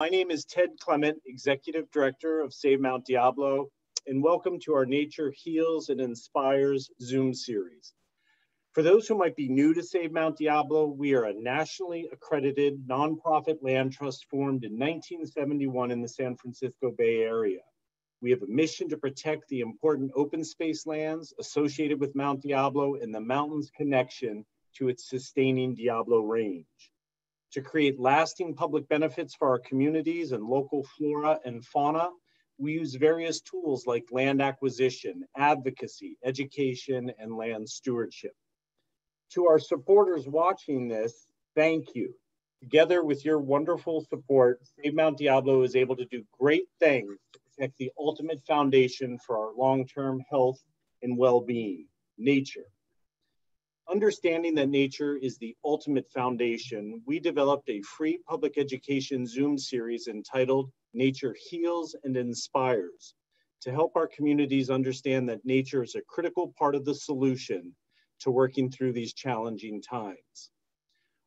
My name is Ted Clement, Executive Director of Save Mount Diablo, and welcome to our Nature Heals and Inspires Zoom series. For those who might be new to Save Mount Diablo, we are a nationally accredited nonprofit land trust formed in 1971 in the San Francisco Bay Area. We have a mission to protect the important open space lands associated with Mount Diablo and the mountain's connection to its sustaining Diablo range to create lasting public benefits for our communities and local flora and fauna, we use various tools like land acquisition, advocacy, education, and land stewardship. To our supporters watching this, thank you. Together with your wonderful support, Save Mount Diablo is able to do great things to protect the ultimate foundation for our long-term health and well-being, nature. Understanding that nature is the ultimate foundation, we developed a free public education Zoom series entitled Nature Heals and Inspires to help our communities understand that nature is a critical part of the solution to working through these challenging times.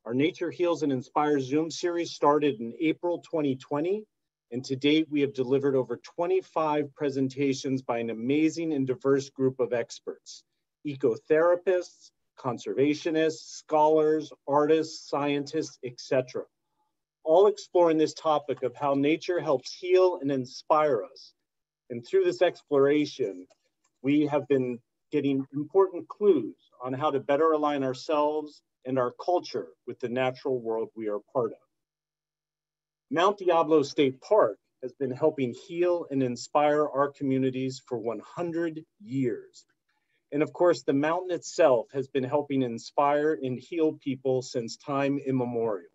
Our Nature Heals and Inspires Zoom series started in April 2020, and to date we have delivered over 25 presentations by an amazing and diverse group of experts, ecotherapists, conservationists, scholars, artists, scientists, etc. All exploring this topic of how nature helps heal and inspire us. And through this exploration, we have been getting important clues on how to better align ourselves and our culture with the natural world we are part of. Mount Diablo State Park has been helping heal and inspire our communities for 100 years. And of course, the mountain itself has been helping inspire and heal people since time immemorial.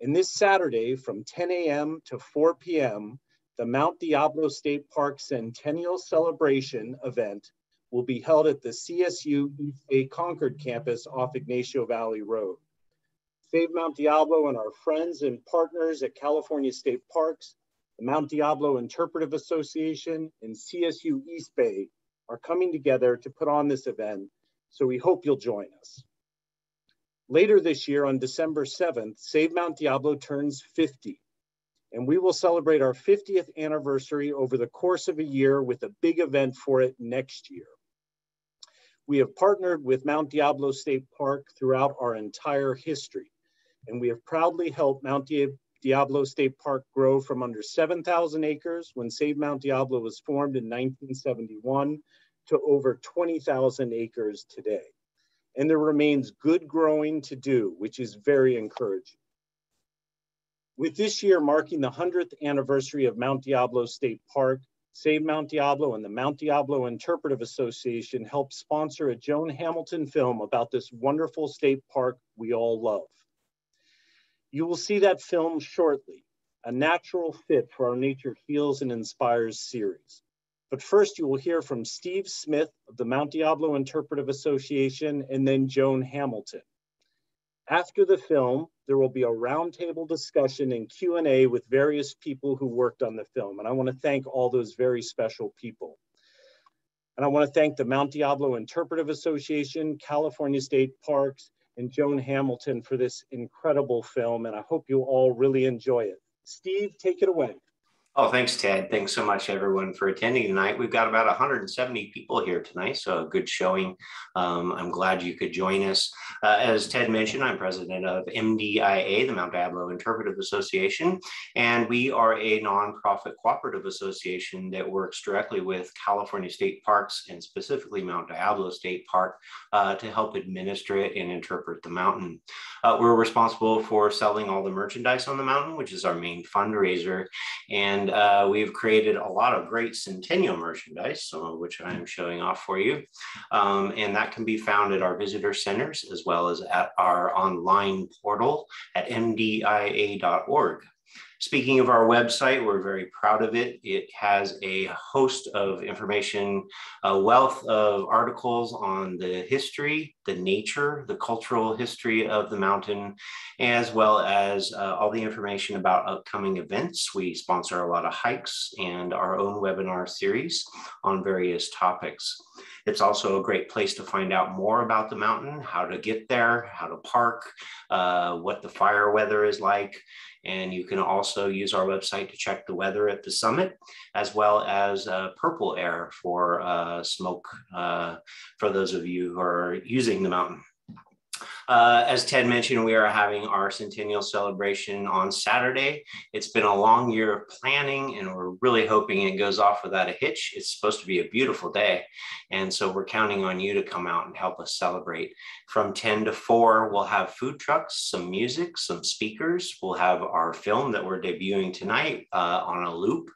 And this Saturday from 10 a.m. to 4 p.m., the Mount Diablo State Park Centennial Celebration event will be held at the CSU East Bay Concord campus off Ignacio Valley Road. Save Mount Diablo and our friends and partners at California State Parks, the Mount Diablo Interpretive Association, and CSU East Bay are coming together to put on this event, so we hope you'll join us. Later this year on December 7th, Save Mount Diablo turns 50, and we will celebrate our 50th anniversary over the course of a year with a big event for it next year. We have partnered with Mount Diablo State Park throughout our entire history, and we have proudly helped Mount Diablo State Park grow from under 7,000 acres when Save Mount Diablo was formed in 1971 to over 20,000 acres today. And there remains good growing to do, which is very encouraging. With this year marking the 100th anniversary of Mount Diablo State Park, Save Mount Diablo and the Mount Diablo Interpretive Association helped sponsor a Joan Hamilton film about this wonderful state park we all love. You will see that film shortly, a natural fit for our Nature Heals and Inspires series. But first you will hear from Steve Smith of the Mount Diablo Interpretive Association and then Joan Hamilton. After the film, there will be a roundtable discussion and Q&A with various people who worked on the film. And I wanna thank all those very special people. And I wanna thank the Mount Diablo Interpretive Association, California State Parks, and Joan Hamilton for this incredible film, and I hope you all really enjoy it. Steve, take it away. Oh, thanks, Ted. Thanks so much, everyone, for attending tonight. We've got about 170 people here tonight, so a good showing. Um, I'm glad you could join us. Uh, as Ted mentioned, I'm president of MDIA, the Mount Diablo Interpretive Association, and we are a nonprofit cooperative association that works directly with California State Parks and specifically Mount Diablo State Park uh, to help administer it and interpret the mountain. Uh, we're responsible for selling all the merchandise on the mountain, which is our main fundraiser. And and uh, we've created a lot of great Centennial merchandise, some of which I am showing off for you. Um, and that can be found at our visitor centers as well as at our online portal at mdia.org. Speaking of our website, we're very proud of it. It has a host of information, a wealth of articles on the history, the nature, the cultural history of the mountain, as well as uh, all the information about upcoming events. We sponsor a lot of hikes and our own webinar series on various topics. It's also a great place to find out more about the mountain, how to get there, how to park, uh, what the fire weather is like, And you can also use our website to check the weather at the summit, as well as uh, PurpleAir for uh, smoke uh, for those of you who are using the mountain. Uh, as Ted mentioned, we are having our centennial celebration on Saturday. It's been a long year of planning, and we're really hoping it goes off without a hitch. It's supposed to be a beautiful day. And so we're counting on you to come out and help us celebrate. From 10 to 4, we'll have food trucks, some music, some speakers. We'll have our film that we're debuting tonight uh, on a loop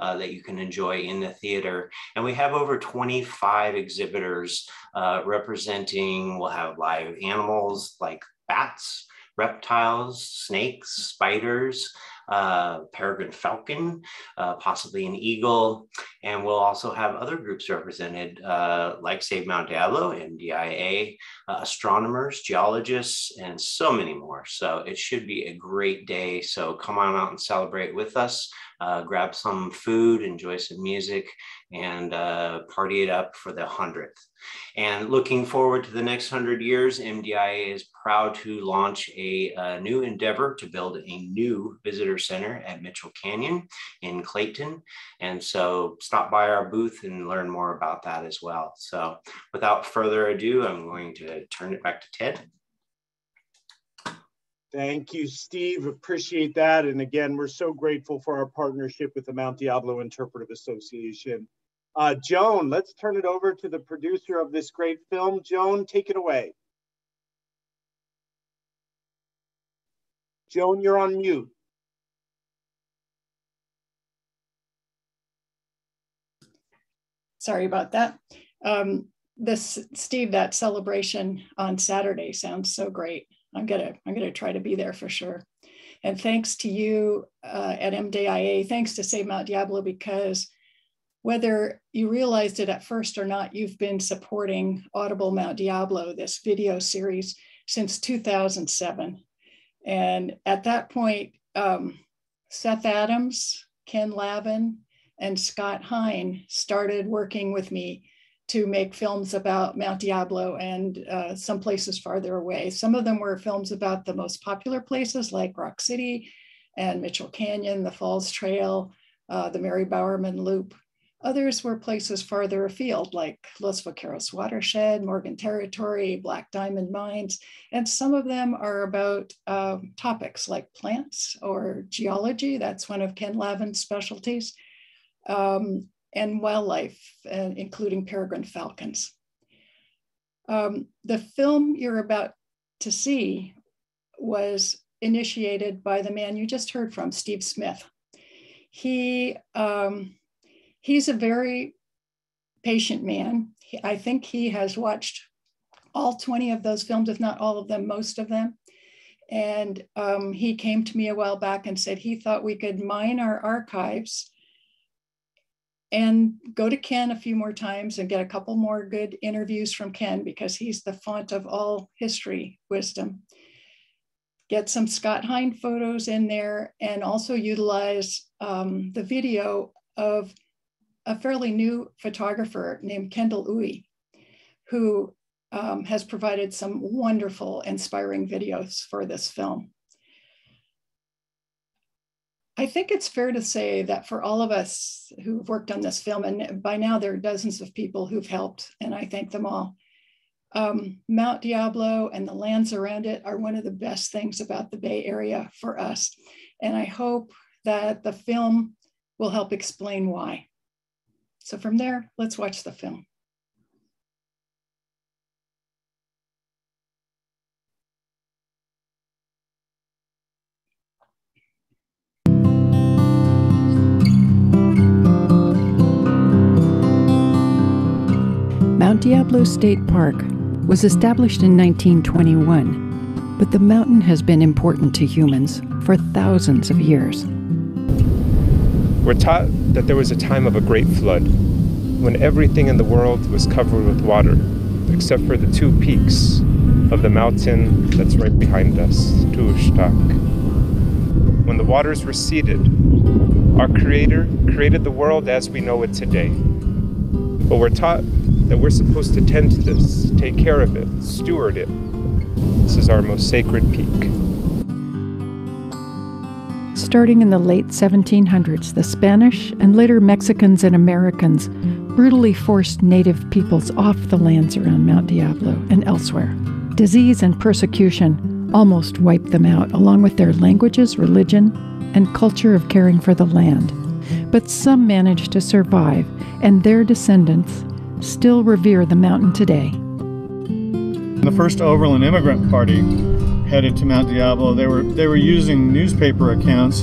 uh, that you can enjoy in the theater. And we have over 25 exhibitors uh, representing, we'll have live animals like bats, reptiles, snakes, spiders, uh, peregrine falcon, uh, possibly an eagle. And we'll also have other groups represented uh, like Save Mount Diablo, MDIA, uh, astronomers, geologists, and so many more. So it should be a great day. So come on out and celebrate with us uh, grab some food, enjoy some music, and uh, party it up for the 100th. And looking forward to the next 100 years, MDIA is proud to launch a, a, new endeavor to build a new visitor center at Mitchell Canyon in Clayton. And so stop by our booth and learn more about that as well. So without further ado, I'm going to turn it back to Ted. Thank you, Steve. Appreciate that. And again, we're so grateful for our partnership with the Mount Diablo Interpretive Association. Uh, Joan, let's turn it over to the producer of this great film. Joan, take it away. Joan, you're on mute. Sorry about that. Um, this, Steve, that celebration on Saturday sounds so great. I'm gonna I'm gonna try to be there for sure. And thanks to you uh, at MDIA, thanks to Save Mount Diablo because whether you realized it at first or not, you've been supporting Audible Mount Diablo, this video series, since 2007. And at that point, um, Seth Adams, Ken Lavin, and Scott Hein started working with me to make films about Mount Diablo and uh, some places farther away. Some of them were films about the most popular places like Rock City and Mitchell Canyon, the Falls Trail, uh, the Mary Bowerman Loop. Others were places farther afield like Los Vaqueros Watershed, Morgan Territory, Black Diamond Mines, and some of them are about uh, topics like plants or geology. That's one of Ken Lavin's specialties. Um, and wildlife, uh, including peregrine falcons. Um, the film you're about to see was initiated by the man you just heard from, Steve Smith. He, um, he's a very patient man. He, I think he has watched all 20 of those films, if not all of them, most of them. And um, he came to me a while back and said he thought we could mine our archives and go to Ken a few more times and get a couple more good interviews from Ken because he's the font of all history wisdom. Get some Scott Hein photos in there and also utilize um, the video of a fairly new photographer named Kendall Oei, who um, has provided some wonderful, inspiring videos for this film. I think it's fair to say that for all of us who've worked on this film, and by now there are dozens of people who've helped, and I thank them all. Um, Mount Diablo and the lands around it are one of the best things about the Bay Area for us. And I hope that the film will help explain why. So from there, let's watch the film. Mount Diablo State Park was established in 1921, but the mountain has been important to humans for thousands of years. We're taught that there was a time of a great flood, when everything in the world was covered with water, except for the two peaks of the mountain that's right behind us, Tuyshtak. When the waters receded, our Creator created the world as we know it today. But we're taught that we're supposed to tend to this, take care of it, steward it. This is our most sacred peak. Starting in the late 1700s, the Spanish and later Mexicans and Americans brutally forced native peoples off the lands around Mount Diablo and elsewhere. Disease and persecution almost wiped them out, along with their languages, religion, and culture of caring for the land. But some managed to survive, and their descendants still revere the mountain today. The first Overland Immigrant Party headed to Mount Diablo, they were they were using newspaper accounts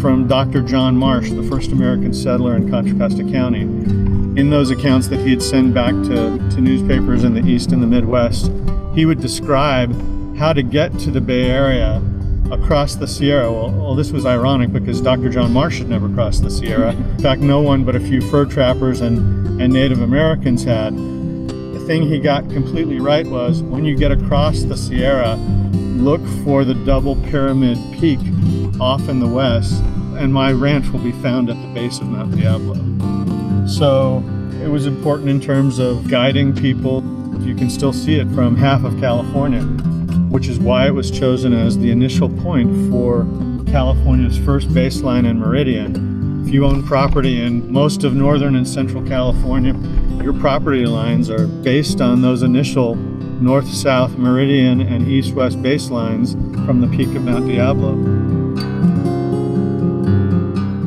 from Dr. John Marsh, the first American settler in Contra Costa County. In those accounts that he'd send back to, to newspapers in the East and the Midwest, he would describe how to get to the Bay Area across the Sierra. Well, well, this was ironic because Dr. John Marsh had never crossed the Sierra. In fact, no one but a few fur trappers and, and Native Americans had. The thing he got completely right was when you get across the Sierra, look for the double pyramid peak off in the west, and my ranch will be found at the base of Mount Diablo. So it was important in terms of guiding people. You can still see it from half of California, which is why it was chosen as the initial point for California's first baseline and meridian. If you own property in most of northern and central California, your property lines are based on those initial north south meridian and east west baselines from the peak of Mount Diablo.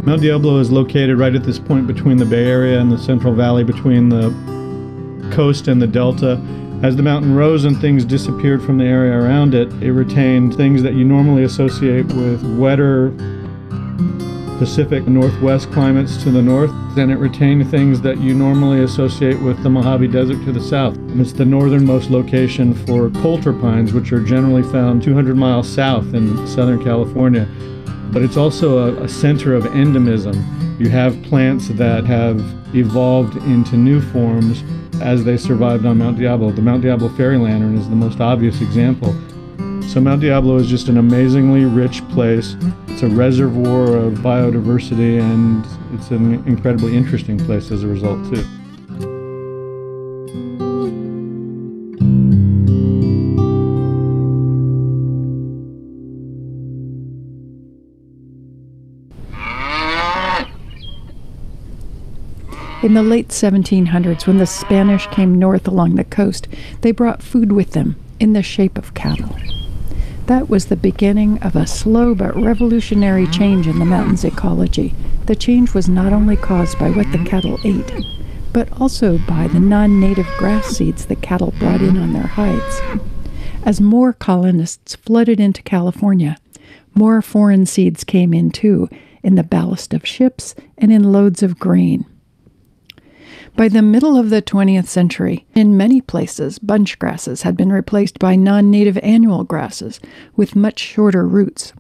Mount Diablo is located right at this point between the Bay Area and the Central Valley, between the coast and the delta. As the mountain rose and things disappeared from the area around it, it retained things that you normally associate with wetter Pacific Northwest climates to the north, and it retained things that you normally associate with the Mojave Desert to the south. It's the northernmost location for coulter pines, which are generally found 200 miles south in Southern California. But it's also a, a center of endemism. You have plants that have evolved into new forms as they survived on Mount Diablo. The Mount Diablo fairy lantern is the most obvious example. So Mount Diablo is just an amazingly rich place. It's a reservoir of biodiversity and it's an incredibly interesting place as a result too. In the late 1700s, when the Spanish came north along the coast, they brought food with them in the shape of cattle. That was the beginning of a slow but revolutionary change in the mountain's ecology. The change was not only caused by what the cattle ate, but also by the non native grass seeds the cattle brought in on their hides. As more colonists flooded into California, more foreign seeds came in too, in the ballast of ships and in loads of grain. By the middle of the 20th century, in many places, bunch grasses had been replaced by non native annual grasses with much shorter roots.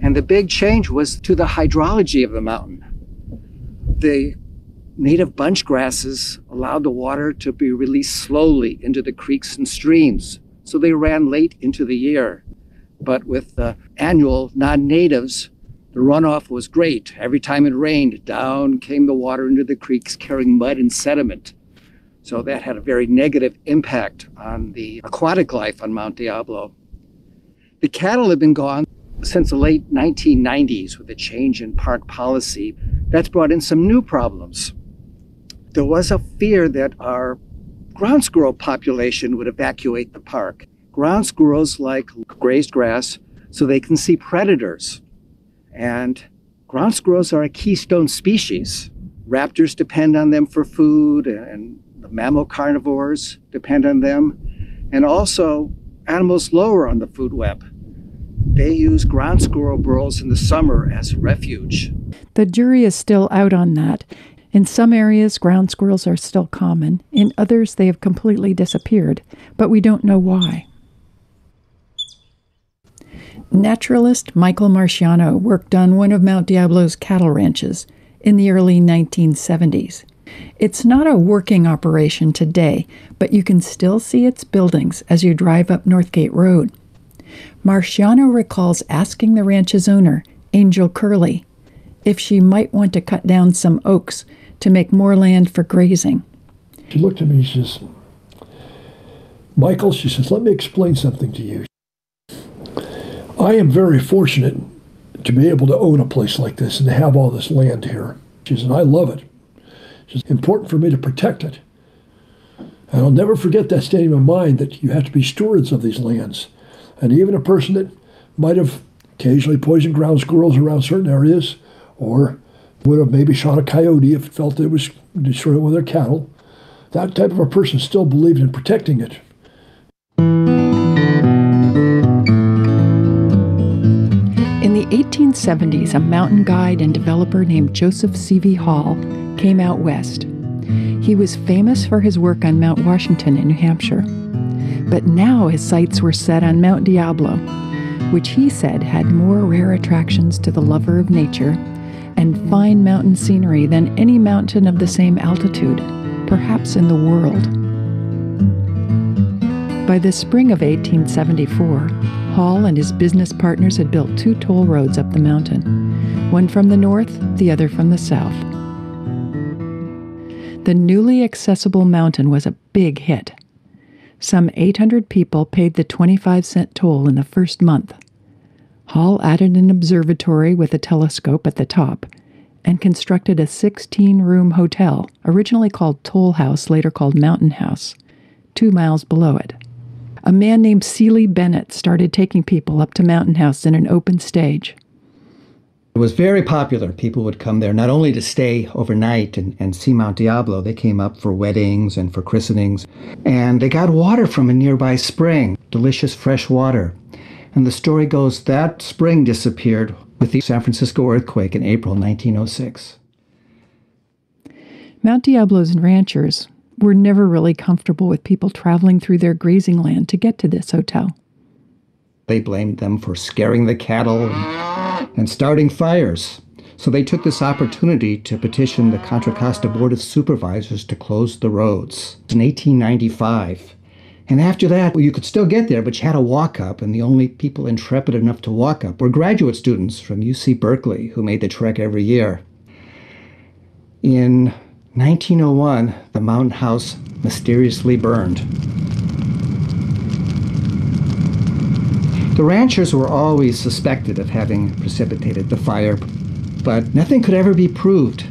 And the big change was to the hydrology of the mountain. The native bunch grasses allowed the water to be released slowly into the creeks and streams, so they ran late into the year. But with the annual non natives, the runoff was great. Every time it rained, down came the water into the creeks carrying mud and sediment. So that had a very negative impact on the aquatic life on Mount Diablo. The cattle have been gone since the late 1990s with a change in park policy. That's brought in some new problems. There was a fear that our ground squirrel population would evacuate the park. Ground squirrels like grazed grass so they can see predators. And ground squirrels are a keystone species. Raptors depend on them for food, and the mammal carnivores depend on them, and also animals lower on the food web. They use ground squirrel burrows in the summer as refuge. The jury is still out on that. In some areas, ground squirrels are still common. In others, they have completely disappeared, but we don't know why. Naturalist Michael Marchiano worked on one of Mount Diablo's cattle ranches in the early 1970s. It's not a working operation today, but you can still see its buildings as you drive up Northgate Road. Marchiano recalls asking the ranch's owner, Angel Curley, if she might want to cut down some oaks to make more land for grazing. She looked at me she says, Michael, she says, let me explain something to you. I am very fortunate to be able to own a place like this and to have all this land here. She said, I love it. It's important for me to protect it. And I'll never forget that state of mind that you have to be stewards of these lands. And even a person that might have occasionally poisoned ground squirrels around certain areas or would have maybe shot a coyote if it felt it was destroying one of their cattle, that type of a person still believed in protecting it. 1870s, a mountain guide and developer named Joseph C.V. Hall came out west. He was famous for his work on Mount Washington in New Hampshire. But now his sights were set on Mount Diablo, which he said had more rare attractions to the lover of nature and fine mountain scenery than any mountain of the same altitude, perhaps in the world. By the spring of 1874, Hall and his business partners had built two toll roads up the mountain, one from the north, the other from the south. The newly accessible mountain was a big hit. Some 800 people paid the 25 cent toll in the first month. Hall added an observatory with a telescope at the top and constructed a 16 room hotel, originally called Toll House, later called Mountain House, two miles below it. A man named Seely Bennett started taking people up to Mountain House in an open stage. It was very popular. People would come there not only to stay overnight and, and see Mount Diablo, they came up for weddings and for christenings. And they got water from a nearby spring, delicious fresh water. And the story goes that spring disappeared with the San Francisco earthquake in April 1906. Mount Diablo's ranchers were never really comfortable with people traveling through their grazing land to get to this hotel. They blamed them for scaring the cattle and, starting fires. So they took this opportunity to petition the Contra Costa Board of Supervisors to close the roads in 1895. And after that, well, you could still get there, but you had to walk up, and the only people intrepid enough to walk up were graduate students from UC Berkeley who made the trek every year. In 1901, the mountain house mysteriously burned. The ranchers were always suspected of having precipitated the fire, but nothing could ever be proved.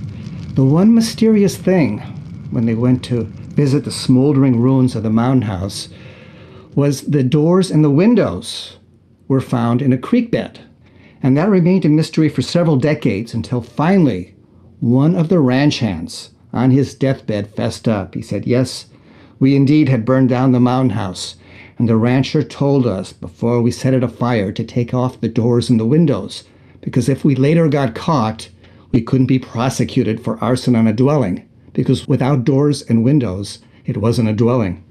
The one mysterious thing, when they went to visit the smoldering ruins of the mountain house, was the doors and the windows were found in a creek bed. And that remained a mystery for several decades until finally one of the ranch hands on his deathbed fessed up. He said, Yes, we indeed had burned down the mound house. And the rancher told us before we set it afire to take off the doors and the windows, because if we later got caught, we couldn't be prosecuted for arson on a dwelling, because without doors and windows, it wasn't a dwelling.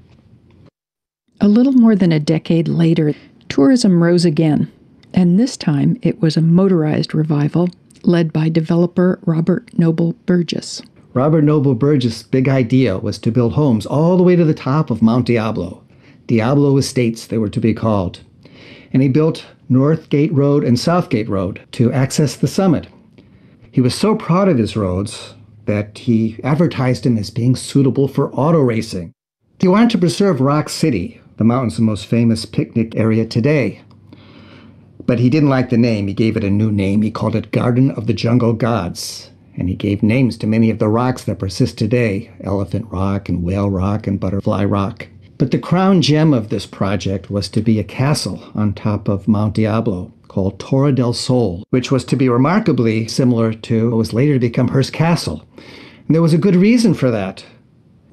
A little more than a decade later, tourism rose again, and this time it was a motorized revival led by developer Robert Noble Burgess. Robert Noble Burgess' big idea was to build homes all the way to the top of Mount Diablo. Diablo Estates, they were to be called. And he built North Gate Road and South Gate Road to access the summit. He was so proud of his roads that he advertised them as being suitable for auto racing. He wanted to preserve Rock City, the mountain's most famous picnic area today. But he didn't like the name. He gave it a new name. He called it Garden of the Jungle Gods. And he gave names to many of the rocks that persist today Elephant Rock and Whale Rock and Butterfly Rock. But the crown gem of this project was to be a castle on top of Mount Diablo called Torre del Sol, which was to be remarkably similar to what was later to become Hearst Castle. And there was a good reason for that.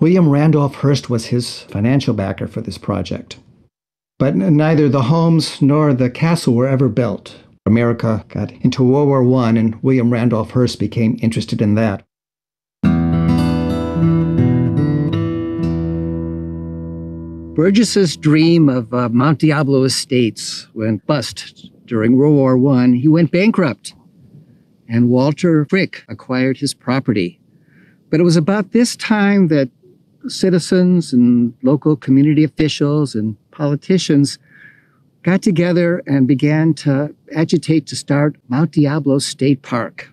William Randolph Hearst was his financial backer for this project. But neither the homes nor the castle were ever built. America got into World War I, and William Randolph Hearst became interested in that. Burgess's dream of uh, Mount Diablo Estates went bust during World War I. He went bankrupt, and Walter Frick acquired his property. But it was about this time that citizens and local community officials and politicians got together and began to agitate to start Mount Diablo State Park.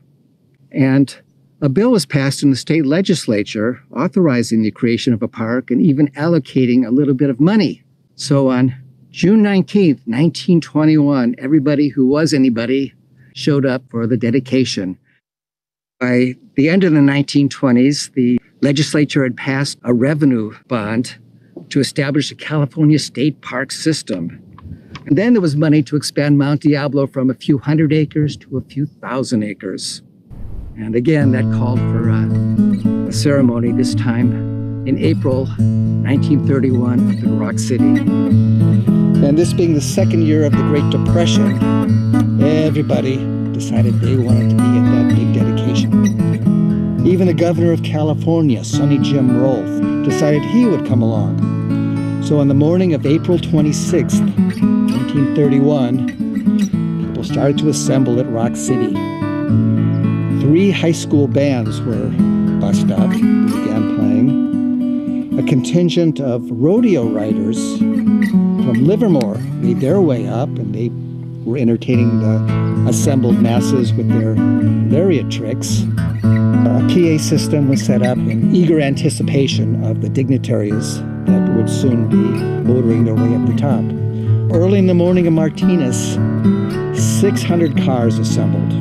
And a bill was passed in the state legislature authorizing the creation of a park and even allocating a little bit of money. So on June 19th, 1921, everybody who was anybody showed up for the dedication. By the end of the 1920s, the legislature had passed a revenue bond to establish a California state park system. And then there was money to expand Mount Diablo from a few hundred acres to a few thousand acres. And again, that called for uh, a ceremony, this time in April 1931 in Rock City. And this being the second year of the Great Depression, everybody decided they wanted to be at that big dedication. Even the governor of California, Sunny Jim Rolph, decided he would come along. So on the morning of April 26, 1931, people started to assemble at Rock City. Three high school bands were bussed up, and began playing. A contingent of rodeo riders from Livermore made their way up and they were entertaining the assembled masses with their lariat tricks. A PA system was set up in eager anticipation of the dignitaries that would soon be motoring their way up the top. Early in the morning of Martinez, 600 cars assembled,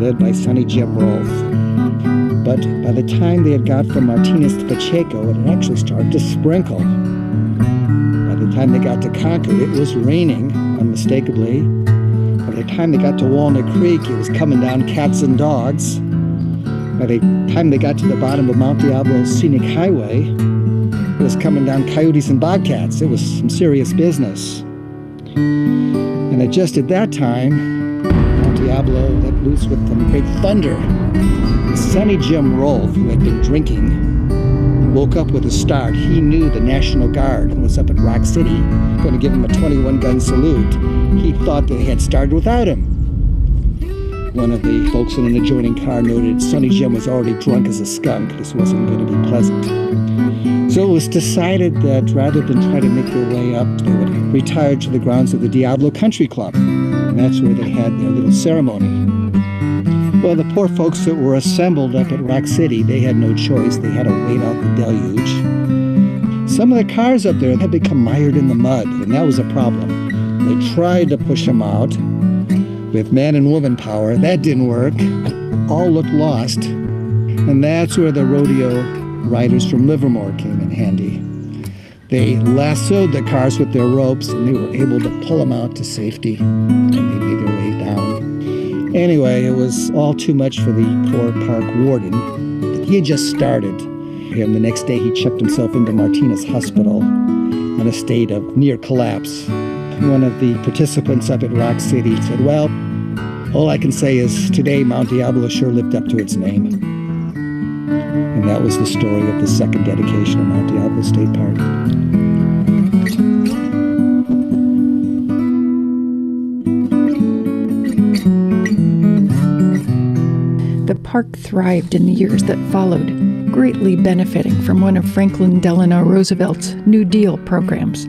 led by Sunny Jim Rolph. But by the time they had got from Martinez to Pacheco, it had actually started to sprinkle. By the time they got to Concord, it was raining unmistakably. By the time they got to Walnut Creek, it was coming down cats and dogs. By the time they got to the bottom of Mount Diablo Scenic Highway, was coming down coyotes and bobcats. It was some serious business. And just at that time, Mount Diablo let loose with some great thunder. Sunny Jim Rolph, who had been drinking, woke up with a start. He knew the National Guard was up at Rock City, going to give him a 21 gun salute. He thought they had started without him. One of the folks in an adjoining car noted Sunny Jim was already drunk as a skunk. This wasn't going to be pleasant. So it was decided that rather than try to make their way up, they would retire to the grounds of the Diablo Country Club. And that's where they had their little ceremony. Well, the poor folks that were assembled up at Rock City, they had no choice. They had to wait out the deluge. Some of the cars up there had become mired in the mud, and that was a problem. They tried to push them out with man and woman power. That didn't work. All looked lost. And that's where the rodeo riders from Livermore came in handy. They lassoed the cars with their ropes and they were able to pull them out to safety and they made their way down. Anyway, it was all too much for the poor park warden. He had just started. And the next day he checked himself into Martinez Hospital in a state of near collapse. One of the participants up at Rock City said, Well, all I can say is today Mount Diablo sure lived up to its name. And that was the story of the second dedication of Mount Diablo State Park. The park thrived in the years that followed, greatly benefiting from one of Franklin Delano Roosevelt's New Deal programs,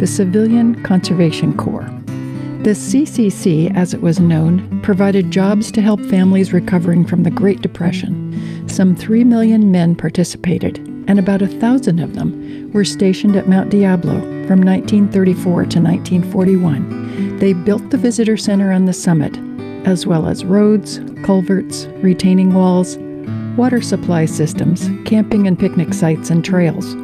the Civilian Conservation Corps. The CCC, as it was known, provided jobs to help families recovering from the Great Depression some 3 million men participated, and about a thousand of them were stationed at Mount Diablo from 1934 to 1941. They built the visitor center on the summit, as well as roads, culverts, retaining walls, water supply systems, camping and picnic sites, and trails.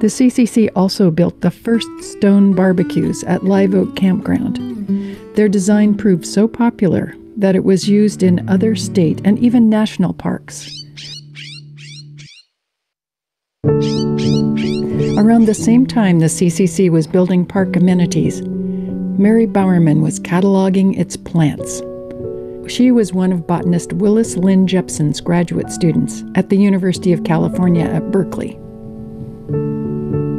The CCC also built the first stone barbecues at Live Oak Campground. Their design proved so popular that it was used in other state and even national parks. Around the same time the CCC was building park amenities, Mary Bowerman was cataloging its plants. She was one of botanist Willis Linn Jepson's graduate students at the University of California at Berkeley.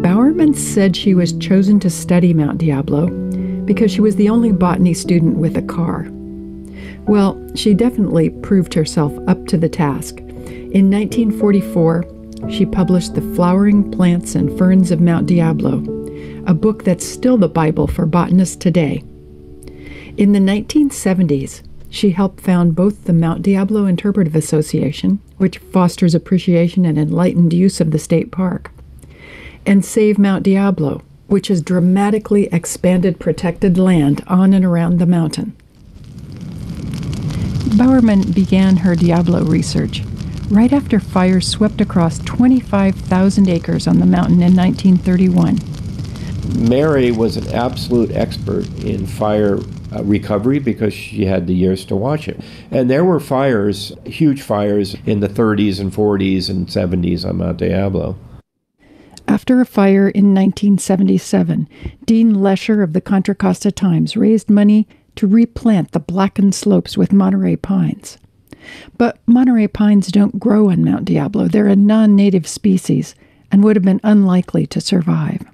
Bowerman said she was chosen to study Mount Diablo because she was the only botany student with a car. Well, she definitely proved herself up to the task. In 1944, she published The Flowering Plants and Ferns of Mount Diablo, a book that's still the Bible for botanists today. In the 1970s, she helped found both the Mount Diablo Interpretive Association, which fosters appreciation and enlightened use of the state park, and Save Mount Diablo, which has dramatically expanded protected land on and around the mountain. Bowerman began her Diablo research right after fires swept across 25,000 acres on the mountain in 1931. Mary was an absolute expert in fire uh, recovery because she had the years to watch it. And there were fires, huge fires in the 30s and 40s and 70s on Mount Diablo. After a fire in 1977, Dean Lesher of the Contra Costa Times raised money to replant the blackened slopes with Monterey pines. But Monterey pines don't grow on Mount Diablo. They're a non native species and would have been unlikely to survive.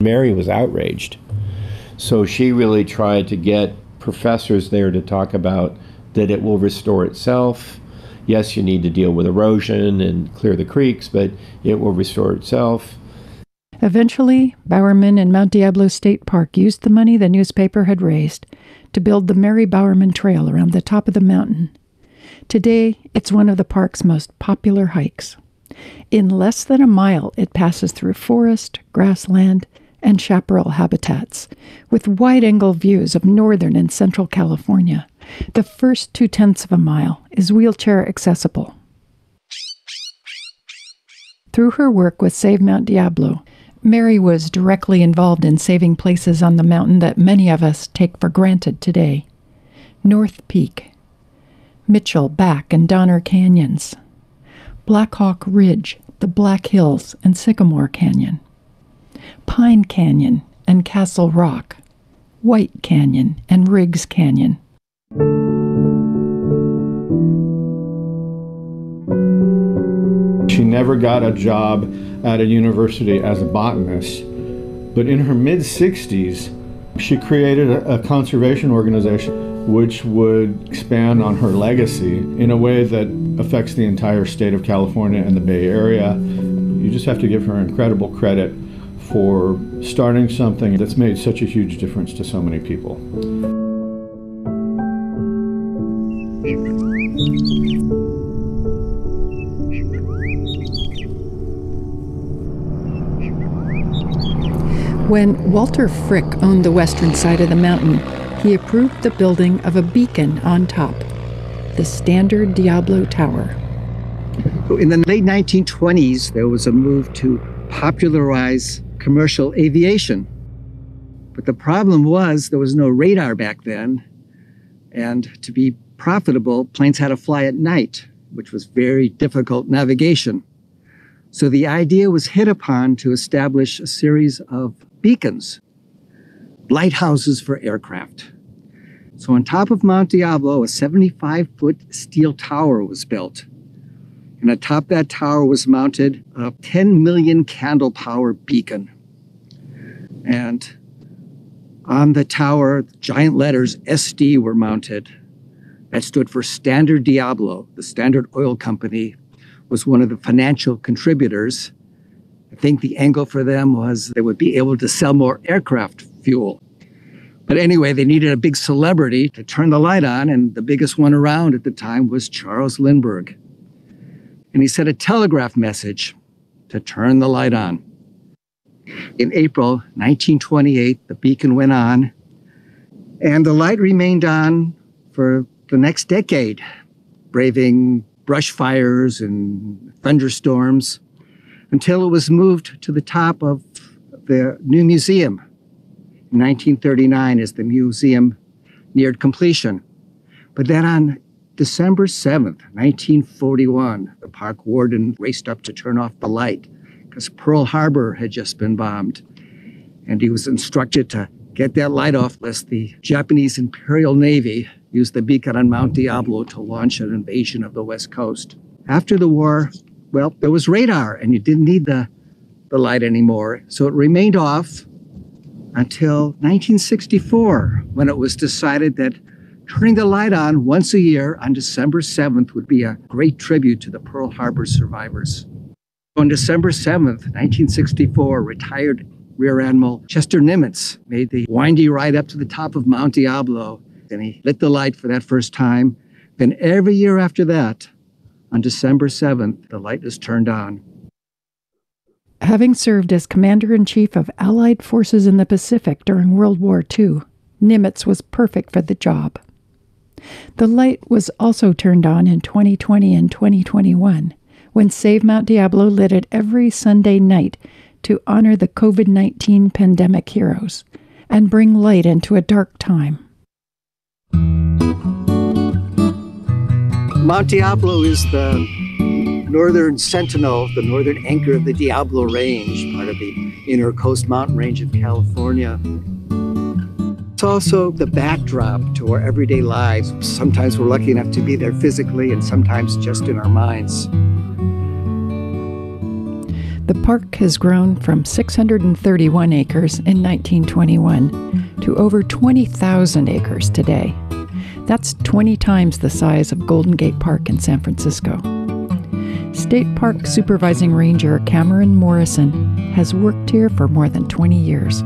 Mary was outraged. So she really tried to get professors there to talk about that it will restore itself. Yes, you need to deal with erosion and clear the creeks, but it will restore itself. Eventually, Bowerman and Mount Diablo State Park used the money the newspaper had raised to build the Mary Bowerman Trail around the top of the mountain. Today, it's one of the park's most popular hikes. In less than a mile, it passes through forest, grassland, and chaparral habitats, with wide angle views of northern and central California. The first two tenths of a mile is wheelchair accessible. Through her work with Save Mount Diablo, Mary was directly involved in saving places on the mountain that many of us take for granted today North Peak, Mitchell, Back, and Donner Canyons, Blackhawk Ridge, the Black Hills, and Sycamore Canyon, Pine Canyon and Castle Rock, White Canyon and Riggs Canyon. She never got a job at a university as a botanist, but in her mid 60s, she created a, a, conservation organization which would expand on her legacy in a way that affects the entire state of California and the Bay Area. You just have to give her incredible credit for starting something that's made such a huge difference to so many people. When Walter Frick owned the western side of the mountain, he approved the building of a beacon on top, the standard Diablo Tower. In the late 1920s, there was a move to popularize commercial aviation. But the problem was there was no radar back then. And to be profitable, planes had to fly at night, which was very difficult navigation. So the idea was hit upon to establish a series of beacons, lighthouses for aircraft. So on top of Mount Diablo, a 75 foot steel tower was built. And atop that tower was mounted a 10 million candle power beacon. And on the tower, giant letters SD were mounted. That stood for Standard Diablo. The Standard Oil Company was one of the financial contributors I think the angle for them was they would be able to sell more aircraft fuel. But anyway, they needed a big celebrity to turn the light on, and the biggest one around at the time was Charles Lindbergh. And he sent a telegraph message to turn the light on. In April 1928, the beacon went on, and the light remained on for the next decade, braving brush fires and thunderstorms until it was moved to the top of the new museum in 1939 as the museum neared completion. But then on December 7th, 1941, the park warden raced up to turn off the light because Pearl Harbor had just been bombed. And he was instructed to get that light off lest the Japanese Imperial Navy use the beacon on Mount Diablo to launch an invasion of the West Coast. After the war, well, there was radar and you didn't need the, the light anymore. So it remained off until 1964 when it was decided that turning the light on once a year on December 7th would be a great tribute to the Pearl Harbor survivors. On December 7th, 1964, retired Rear Admiral Chester Nimitz made the windy ride up to the top of Mount Diablo and he lit the light for that first time. Then every year after that, on December 7th, the light is turned on. Having served as Commander in Chief of Allied forces in the Pacific during World War II, Nimitz was perfect for the job. The light was also turned on in 2020 and 2021 when Save Mount Diablo lit it every Sunday night to honor the COVID 19 pandemic heroes and bring light into a dark time. Mount Diablo is the northern sentinel, the northern anchor of the Diablo Range, part of the Inner Coast Mountain Range of California. It's also the backdrop to our everyday lives. Sometimes we're lucky enough to be there physically, and sometimes just in our minds. The park has grown from 631 acres in 1921 to over 20,000 acres today. That's 20 times the size of Golden Gate Park in San Francisco. State Park Supervising Ranger Cameron Morrison has worked here for more than 20 years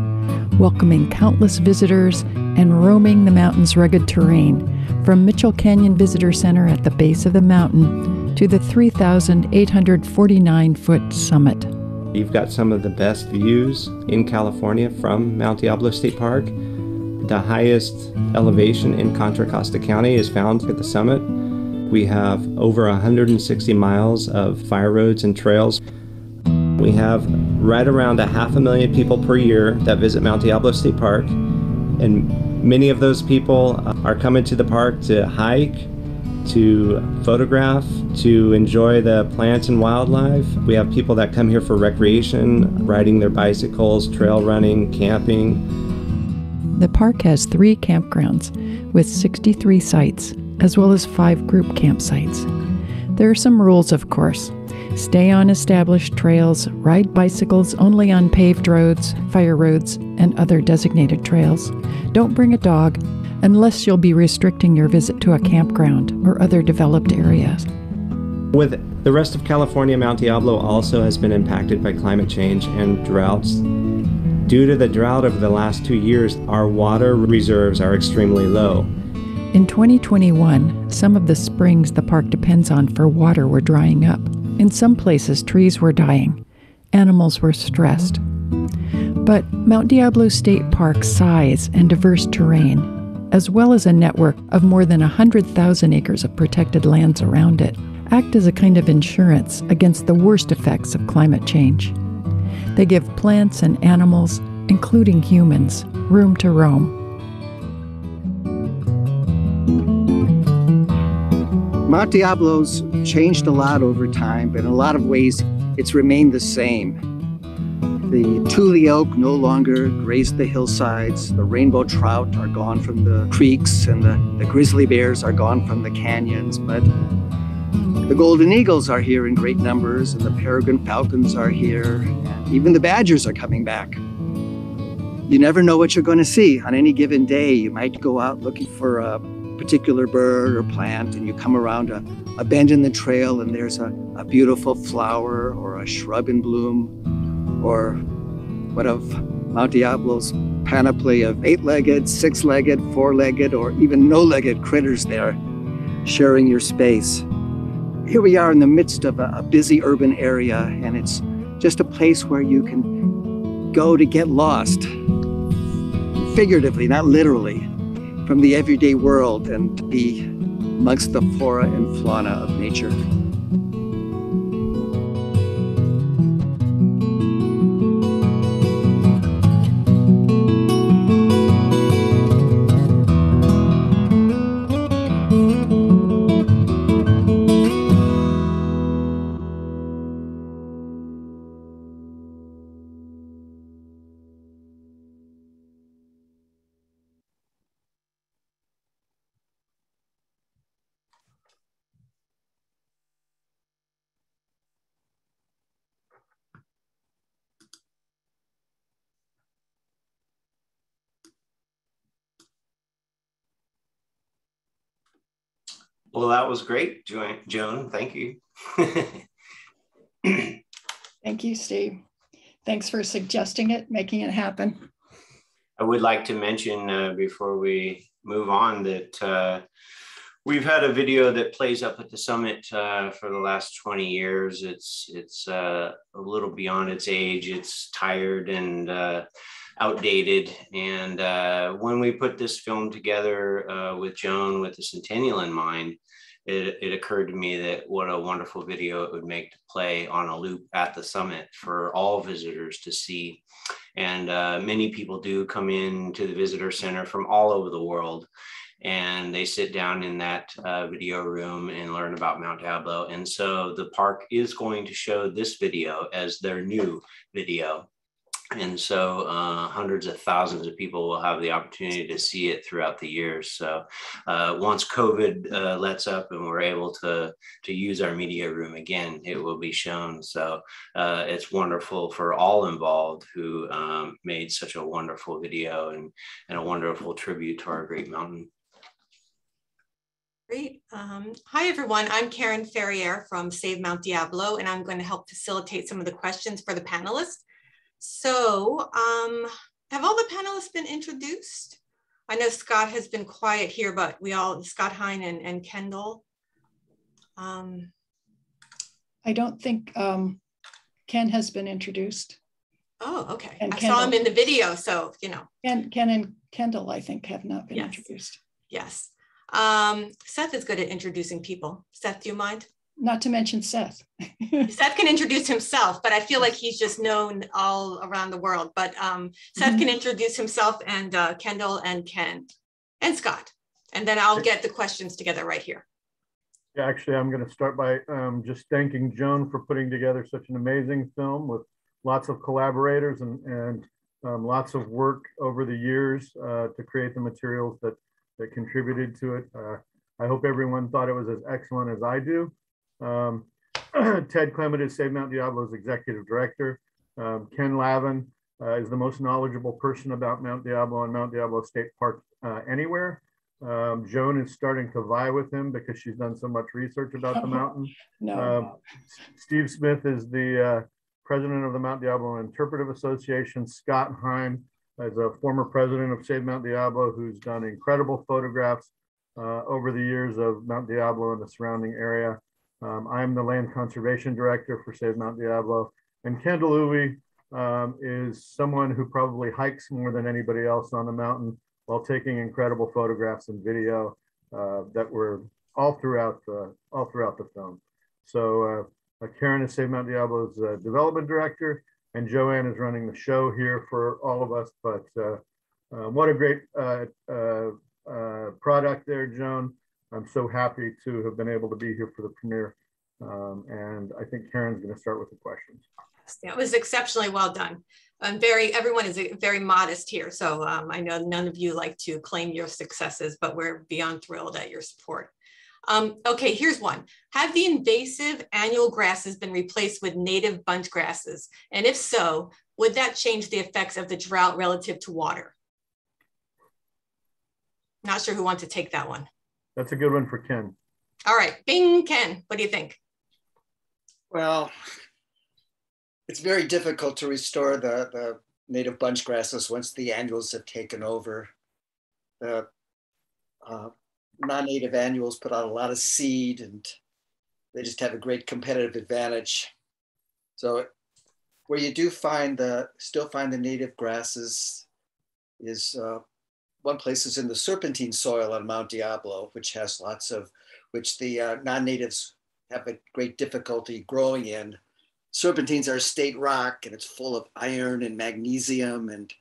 welcoming countless visitors and roaming the mountain's rugged terrain from Mitchell Canyon Visitor Center at the base of the mountain to the 3,849 foot summit. You've got some of the best views in California from Mount Diablo State Park. The highest elevation in Contra Costa County is found at the summit. We have over 160 miles of fire roads and trails. We have right around a half a million people per year that visit Mount Diablo State Park. And many of those people uh, are coming to the park to hike, to photograph, to enjoy the plants and wildlife. We have people that come here for recreation, riding their bicycles, trail running, camping. The park has three campgrounds with 63 sites, as well as five group campsites. There are some rules, of course. Stay on established trails, ride bicycles only on paved roads, fire roads, and other designated trails. Don't bring a dog unless you'll be restricting your visit to a campground or other developed areas. With the rest of California, Mount Diablo also has been impacted by climate change and droughts. Due to the drought of the last two years, our water reserves are extremely low. In 2021, some of the springs the park depends on for water were drying up. In some places, trees were dying, animals were stressed. But Mount Diablo State Park's size and diverse terrain, as well as a network of more than 100,000 acres of protected lands around it, act as a kind of insurance against the worst effects of climate change. They give plants and animals, including humans, room to roam. Mount Diablo's changed a lot over time, but in a lot of ways, it's remained the same. The tule elk no longer graze the hillsides. The rainbow trout are gone from the creeks, and the, the grizzly bears are gone from the canyons. But the golden eagles are here in great numbers, and the peregrine falcons are here. And even the badgers are coming back. You never know what you're going to see on any given day. You might go out looking for a particular bird or plant and you come around a, a bend in the trail and there's a, a beautiful flower or a shrub in bloom or one of Mount Diablo's panoply of eight-legged, six-legged, four-legged, or even no-legged critters there sharing your space. Here we are in the midst of a, a busy urban area and it's just a place where you can go to get lost, figuratively, not literally from the everyday world and be amongst the flora and fauna of nature. Well, that was great, Joan. Thank you. Thank you, Steve. Thanks for suggesting it, making it happen. I would like to mention uh, before we move on that uh, we've had a video that plays up at the summit uh, for the last 20 years. It's it's uh, a little beyond its age. It's tired and uh, outdated. And uh, when we put this film together uh, with Joan with the Centennial in mind, it, it, occurred to me that what a wonderful video it would make to play on a loop at the summit for all visitors to see. And uh, many people do come in to the visitor center from all over the world and they sit down in that uh, video room and learn about Mount Diablo. And so the park is going to show this video as their new video. And so uh, hundreds of thousands of people will have the opportunity to see it throughout the years. So uh, once COVID uh, lets up and we're able to, to use our media room again, it will be shown. So uh, it's wonderful for all involved who um, made such a wonderful video and, and a wonderful tribute to our great mountain. Great. Um, hi, everyone. I'm Karen Ferrier from Save Mount Diablo, and I'm going to help facilitate some of the questions for the panelists. So um, have all the panelists been introduced? I know Scott has been quiet here, but we all, Scott Hein and, and Kendall. Um, I don't think um, Ken has been introduced. Oh, okay. And I Kendall. saw him in the video, so, you know. Ken, Ken and Kendall, I think, have not been yes. introduced. Yes. Um, Seth is good at introducing people. Seth, do you mind? Not to mention Seth. Seth can introduce himself, but I feel like he's just known all around the world. But um, Seth mm-hmm. can introduce himself and uh, Kendall and Ken and Scott. And then I'll get the questions together right here. Yeah, actually, I'm going to start by um, just thanking Joan for putting together such an amazing film with lots of collaborators and, and um, lots of work over the years uh, to create the materials that, that contributed to it. Uh, I hope everyone thought it was as excellent as I do. Um, Ted Clement is Save Mount Diablo's executive director. Um, Ken Lavin uh, is the most knowledgeable person about Mount Diablo and Mount Diablo State Park uh, anywhere. Um, Joan is starting to vie with him because she's done so much research about the mountain. no. Um, Steve Smith is the uh, president of the Mount Diablo Interpretive Association. Scott Hein is a former president of Save Mount Diablo who's done incredible photographs uh, over the years of Mount Diablo and the surrounding area. Um, I'm the land conservation director for Save Mount Diablo. And Kendall Oei um, is someone who probably hikes more than anybody else on the mountain while taking incredible photographs and video uh, that were all throughout the, all throughout the film. So uh, Karen is Save Mount Diablo's uh, development director and Joanne is running the show here for all of us. But uh, uh, what a great uh, product there, Joan. I'm so happy to have been able to be here for the premiere. Um, and I think Karen's going to start with the questions. That was exceptionally well done. I'm very, everyone is very modest here. So um, I know none of you like to claim your successes, but we're beyond thrilled at your support. Um, okay, here's one. Have the invasive annual grasses been replaced with native bunch grasses? And if so, would that change the effects of the drought relative to water? Not sure who wants to take that one. That's a good one for Ken. All right, Bing, Ken, what do you think? Well, it's very difficult to restore the, the native bunch grasses once the annuals have taken over. The uh, non-native annuals put out a lot of seed and they just have a great competitive advantage. So where you do find the, still find the native grasses is uh, one place is in the serpentine soil on Mount Diablo, which has lots of, which the uh, non-natives have a great difficulty growing in. Serpentines are state rock and it's full of iron and magnesium and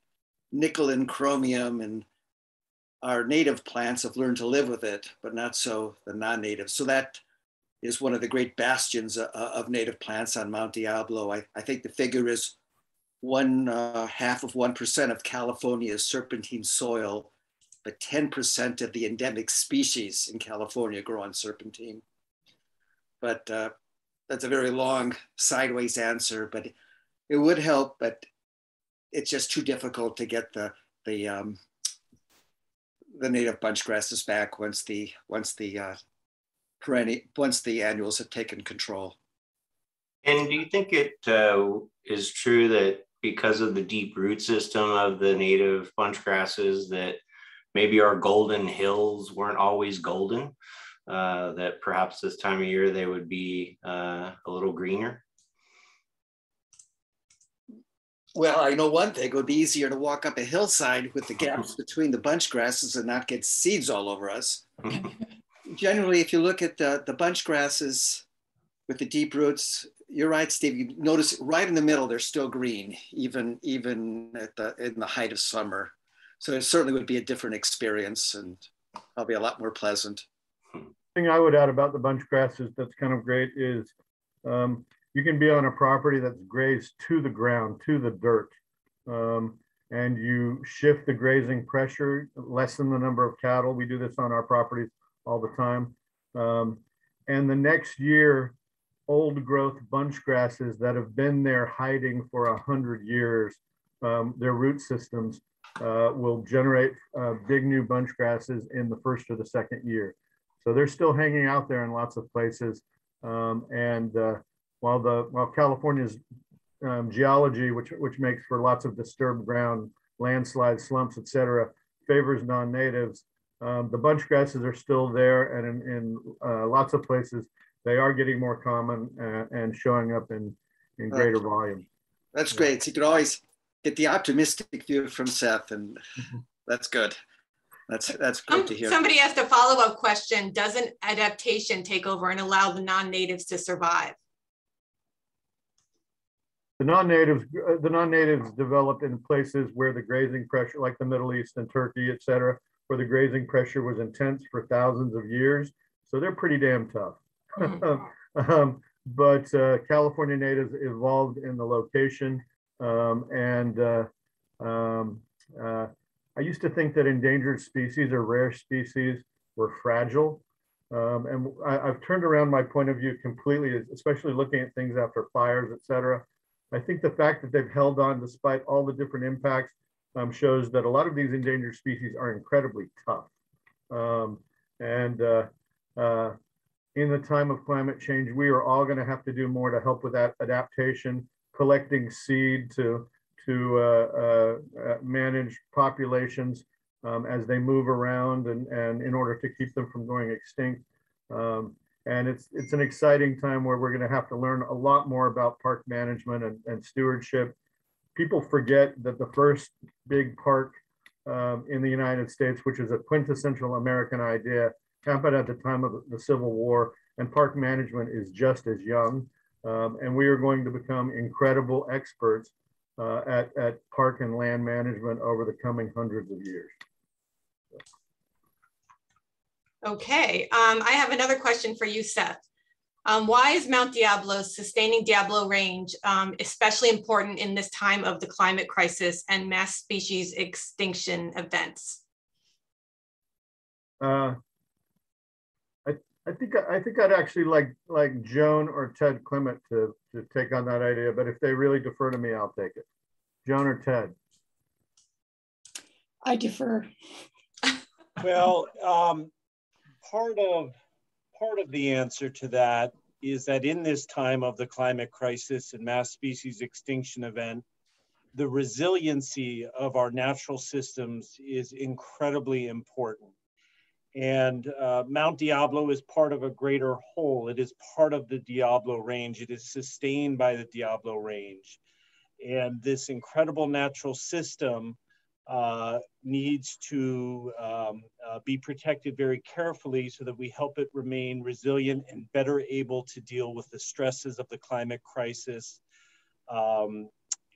nickel and chromium and our native plants have learned to live with it, but not so the non-native. So that is one of the great bastions of, uh, of native plants on Mount Diablo. I, I think the figure is one uh, half of 1% of California's serpentine soil but 10% of the endemic species in California grow on serpentine. But uh, that's a very long sideways answer, but it would help, but it's just too difficult to get the, the, um, the native bunch grasses back once the, once the, uh, perennial, once the annuals have taken control. And do you think it uh, is true that because of the deep root system of the native bunch grasses that maybe our golden hills weren't always golden, uh, that perhaps this time of year they would be uh, a little greener? Well, I know one thing. It would be easier to walk up a hillside with the gaps between the bunch grasses and not get seeds all over us. Generally, if you look at the, the bunch grasses with the deep roots, you're right, Steve. You notice right in the middle, they're still green, even even at the in the height of summer. So it certainly would be a different experience and probably a lot more pleasant. Thing I would add about the bunch grasses that's kind of great is um, you can be on a property that's grazed to the ground, to the dirt, um, and you shift the grazing pressure, lessen the number of cattle. We do this on our properties all the time. Um, and the next year, old growth bunch grasses that have been there hiding for a hundred years, um, their root systems uh, will generate uh, big new bunch grasses in the first or the second year. So they're still hanging out there in lots of places. Um, and uh, while the while California's um, geology, which which makes for lots of disturbed ground, landslides, slumps, etc., favors non-natives, um, the bunch grasses are still there, and in, in uh, lots of places they are getting more common and, and showing up in in greater volume. That's great. So you could always get the optimistic view from Seth, and that's good. That's that's great Um, to hear. Somebody asked a follow-up question. Doesn't adaptation take over and allow the non-natives to survive? The non-natives, uh, the non-natives developed in places where the grazing pressure, like the Middle East and Turkey, et cetera, where the grazing pressure was intense for thousands of years. So they're pretty damn tough. um, but uh, California natives evolved in the location. Um, and uh, um, uh, I used to think that endangered species or rare species were fragile. Um, and I, have turned around my point of view completely, especially looking at things after fires, et cetera. I think the fact that they've held on despite all the different impacts um, shows that a lot of these endangered species are incredibly tough. Um, and uh, uh, in the time of climate change, we are all going to have to do more to help with that adaptation, collecting seed to to uh, uh, uh, manage populations um, as they move around and, and in order to keep them from going extinct. Um, and it's it's an exciting time where we're going to have to learn a lot more about park management and, and stewardship. People forget that the first big park um, in the United States, which is a quintessential American idea, happened at the time of the Civil War, and park management is just as young. Um, and we are going to become incredible experts uh, at, at park and land management over the coming hundreds of years. Okay, um, I have another question for you, Seth. Um, why is Mount Diablo sustaining Diablo range um, especially important in this time of the climate crisis and mass species extinction events? Uh, I, I think I think I'd actually like like Joan or Ted Clement to to take on that idea, but if they really defer to me, I'll take it. Joan or Ted? I defer. well, um, part of part of the answer to that is that in this time of the climate crisis and mass species extinction event, the resiliency of our natural systems is incredibly important. And uh, Mount Diablo is part of a greater whole. It is part of the Diablo Range. It is sustained by the Diablo Range. And this incredible natural system uh, needs to um, uh, be protected very carefully so that we help it remain resilient and better able to deal with the stresses of the climate crisis. Um,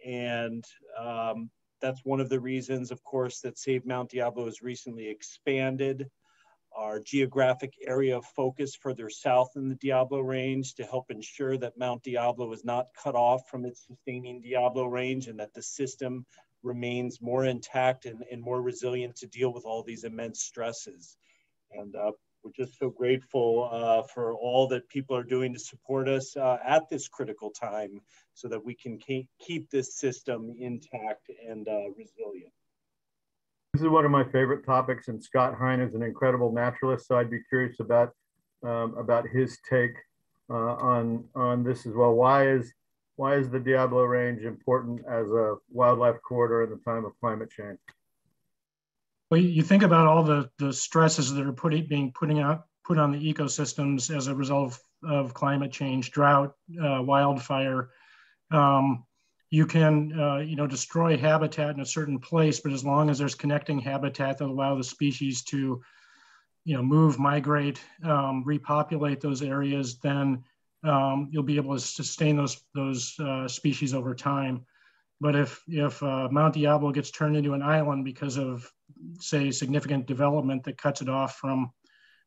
and um, that's one of the reasons, of course, that Save Mount Diablo has recently expanded our geographic area of focus further south in the Diablo Range to help ensure that Mount Diablo is not cut off from its sustaining Diablo Range and that the system remains more intact and, and more resilient to deal with all these immense stresses. And uh, we're just so grateful uh, for all that people are doing to support us uh, at this critical time so that we can keep this system intact and uh, resilient. This is one of my favorite topics, and Scott Hein is an incredible naturalist, so I'd be curious about um, about his take uh, on on this as well. Why is why is the Diablo Range important as a wildlife corridor in the time of climate change? Well, you think about all the, the stresses that are putting, being putting out, put on the ecosystems as a result of, of climate change, drought, uh, wildfire. Um, you can, uh, you know, destroy habitat in a certain place, but as long as there's connecting habitat that allow the species to, you know, move, migrate, um, repopulate those areas, then um, you'll be able to sustain those those uh, species over time. But if if uh, Mount Diablo gets turned into an island because of, say, significant development that cuts it off from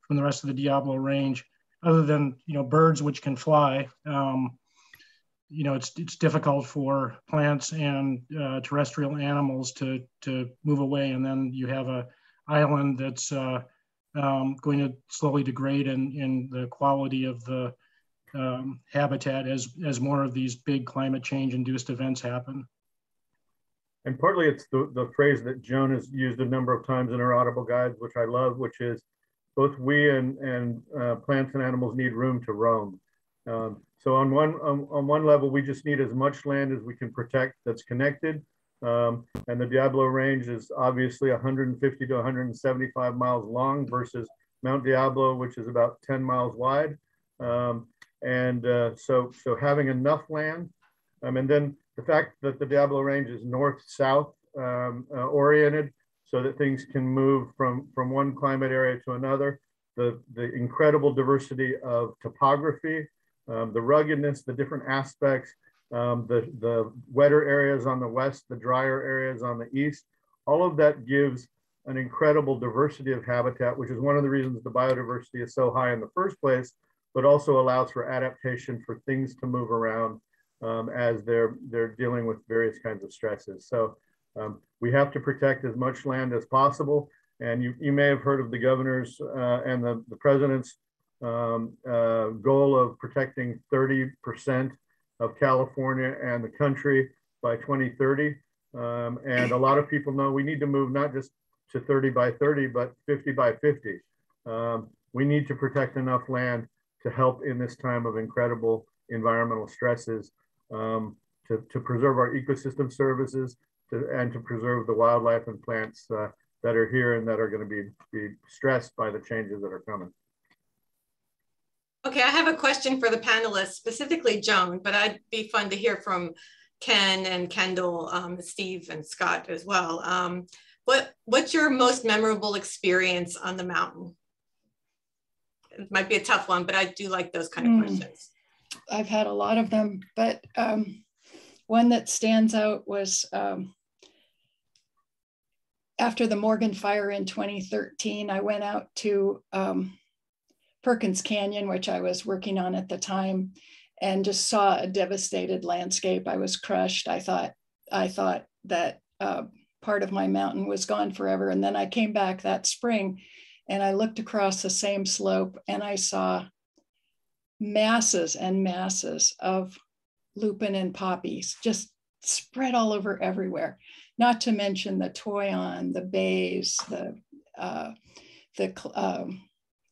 from the rest of the Diablo Range, other than you know birds which can fly, um, you know it's it's difficult for plants and uh, terrestrial animals to to move away, and then you have a island that's uh, um, going to slowly degrade in in the quality of the um, habitat as as more of these big climate change induced events happen. And partly it's the, the phrase that Joan has used a number of times in her audible guides, which I love, which is both we and, and uh, plants and animals need room to roam. Um, so on one, on, on, one level, we just need as much land as we can protect that's connected. Um, and the Diablo Range is obviously 150 to 175 miles long versus Mount Diablo, which is about 10 miles wide. Um, and uh, so, so having enough land, um, and then the fact that the Diablo Range is north-south um, uh, oriented, so that things can move from, from one climate area to another. The, the incredible diversity of topography, um, the ruggedness, the different aspects, um, the, the wetter areas on the west, the drier areas on the east, all of that gives an incredible diversity of habitat, which is one of the reasons the biodiversity is so high in the first place, but also allows for adaptation for things to move around um, as they're, they're dealing with various kinds of stresses. So um, we have to protect as much land as possible. And you, you may have heard of the governor's uh, and the, the president's um, uh, goal of protecting 30% of California and the country by 2030. Um, and a lot of people know we need to move not just to 30 by 30, but 50 by 50. Um, we need to protect enough land to help in this time of incredible environmental stresses um, to, to preserve our ecosystem services, to, and to preserve the wildlife and plants uh, that are here and that are going to be, be stressed by the changes that are coming. Okay, I have a question for the panelists, specifically Joan, but I'd be fun to hear from Ken and Kendall, um, Steve and Scott as well. Um, what, what's your most memorable experience on the mountain? It might be a tough one, but I do like those kind of mm. questions. I've had a lot of them, but um, one that stands out was um, after the Morgan fire in 2013, I went out to um, Perkins Canyon, which I was working on at the time, and just saw a devastated landscape. I was crushed. I thought I thought that uh, part of my mountain was gone forever. And then I came back that spring, and I looked across the same slope, and I saw masses and masses of lupin and poppies just spread all over everywhere not to mention the toyon, the bays, the uh, the um,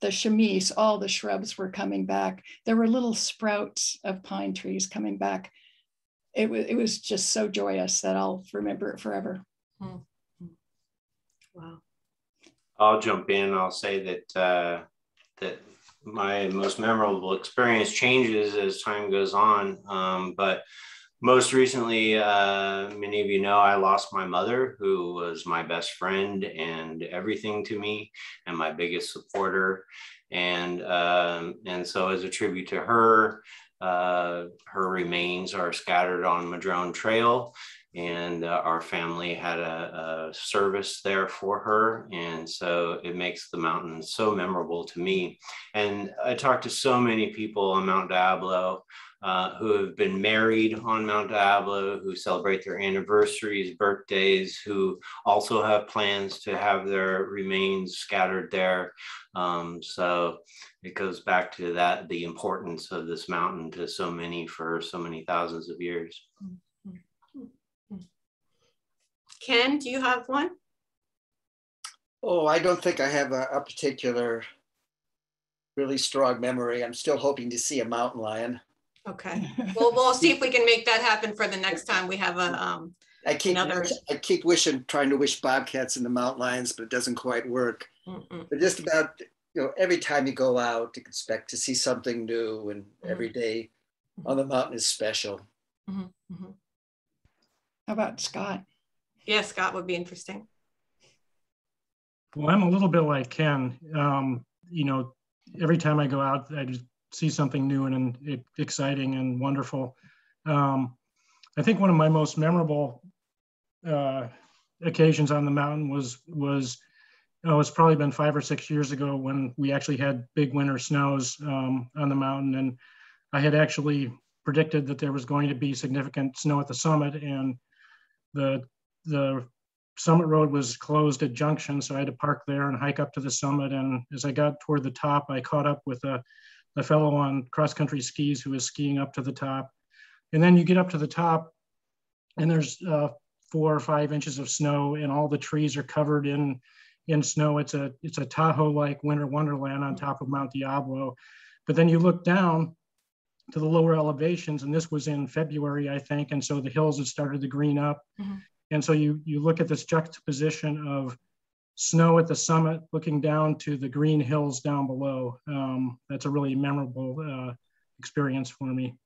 the chamise, all the shrubs were coming back. There were little sprouts of pine trees coming back. It was it was just so joyous that I'll remember it forever. Mm -hmm. Wow. I'll jump in. I'll say that uh, that my most memorable experience changes as time goes on, um, but most recently, uh, many of you know, I lost my mother, who was my best friend and everything to me, and my biggest supporter. And um, and so, as a tribute to her, uh, her remains are scattered on Madrone Trail, and uh, our family had a, a, service there for her, and so it makes the mountain so memorable to me. And I talked to so many people on Mount Diablo uh, who have been married on Mount Diablo, who celebrate their anniversaries, birthdays, who also have plans to have their remains scattered there. Um, so it goes back to that the importance of this mountain to so many for so many thousands of years. Ken, do you have one? Oh, I don't think I have a, a particular really strong memory. I'm still hoping to see a mountain lion. Okay. Well, we'll see if we can make that happen for the next time we have a, um, I keep another. I keep wishing, trying to wish bobcats in the mountain lions, but it doesn't quite work. Mm-mm. But just about, you know, every time you go out, you expect to see something new, and Mm-hmm. every day on the mountain is special. Mhm, mhm. How about Scott? Yeah, Scott would be interesting. Well, I'm a little bit like Ken. Um, you know, every time I go out, I just see something new and, and exciting and wonderful. Um, I think one of my most memorable uh, occasions on the mountain was was oh, it's probably been five or six years ago when we actually had big winter snows um, on the mountain, and I had actually predicted that there was going to be significant snow at the summit, and the the summit road was closed at junction, so I had to park there and hike up to the summit. And as I got toward the top, I caught up with a, a fellow on cross country skis who was skiing up to the top. And then you get up to the top, and there's uh, four or five inches of snow, and all the trees are covered in in snow. It's a it's a Tahoe-like winter wonderland on top of Mount Diablo. But then you look down to the lower elevations, and this was in February, I think, and so the hills had started to green up. Mm-hmm. And so you you look at this juxtaposition of snow at the summit, looking down to the green hills down below. Um, that's a really memorable uh, experience for me.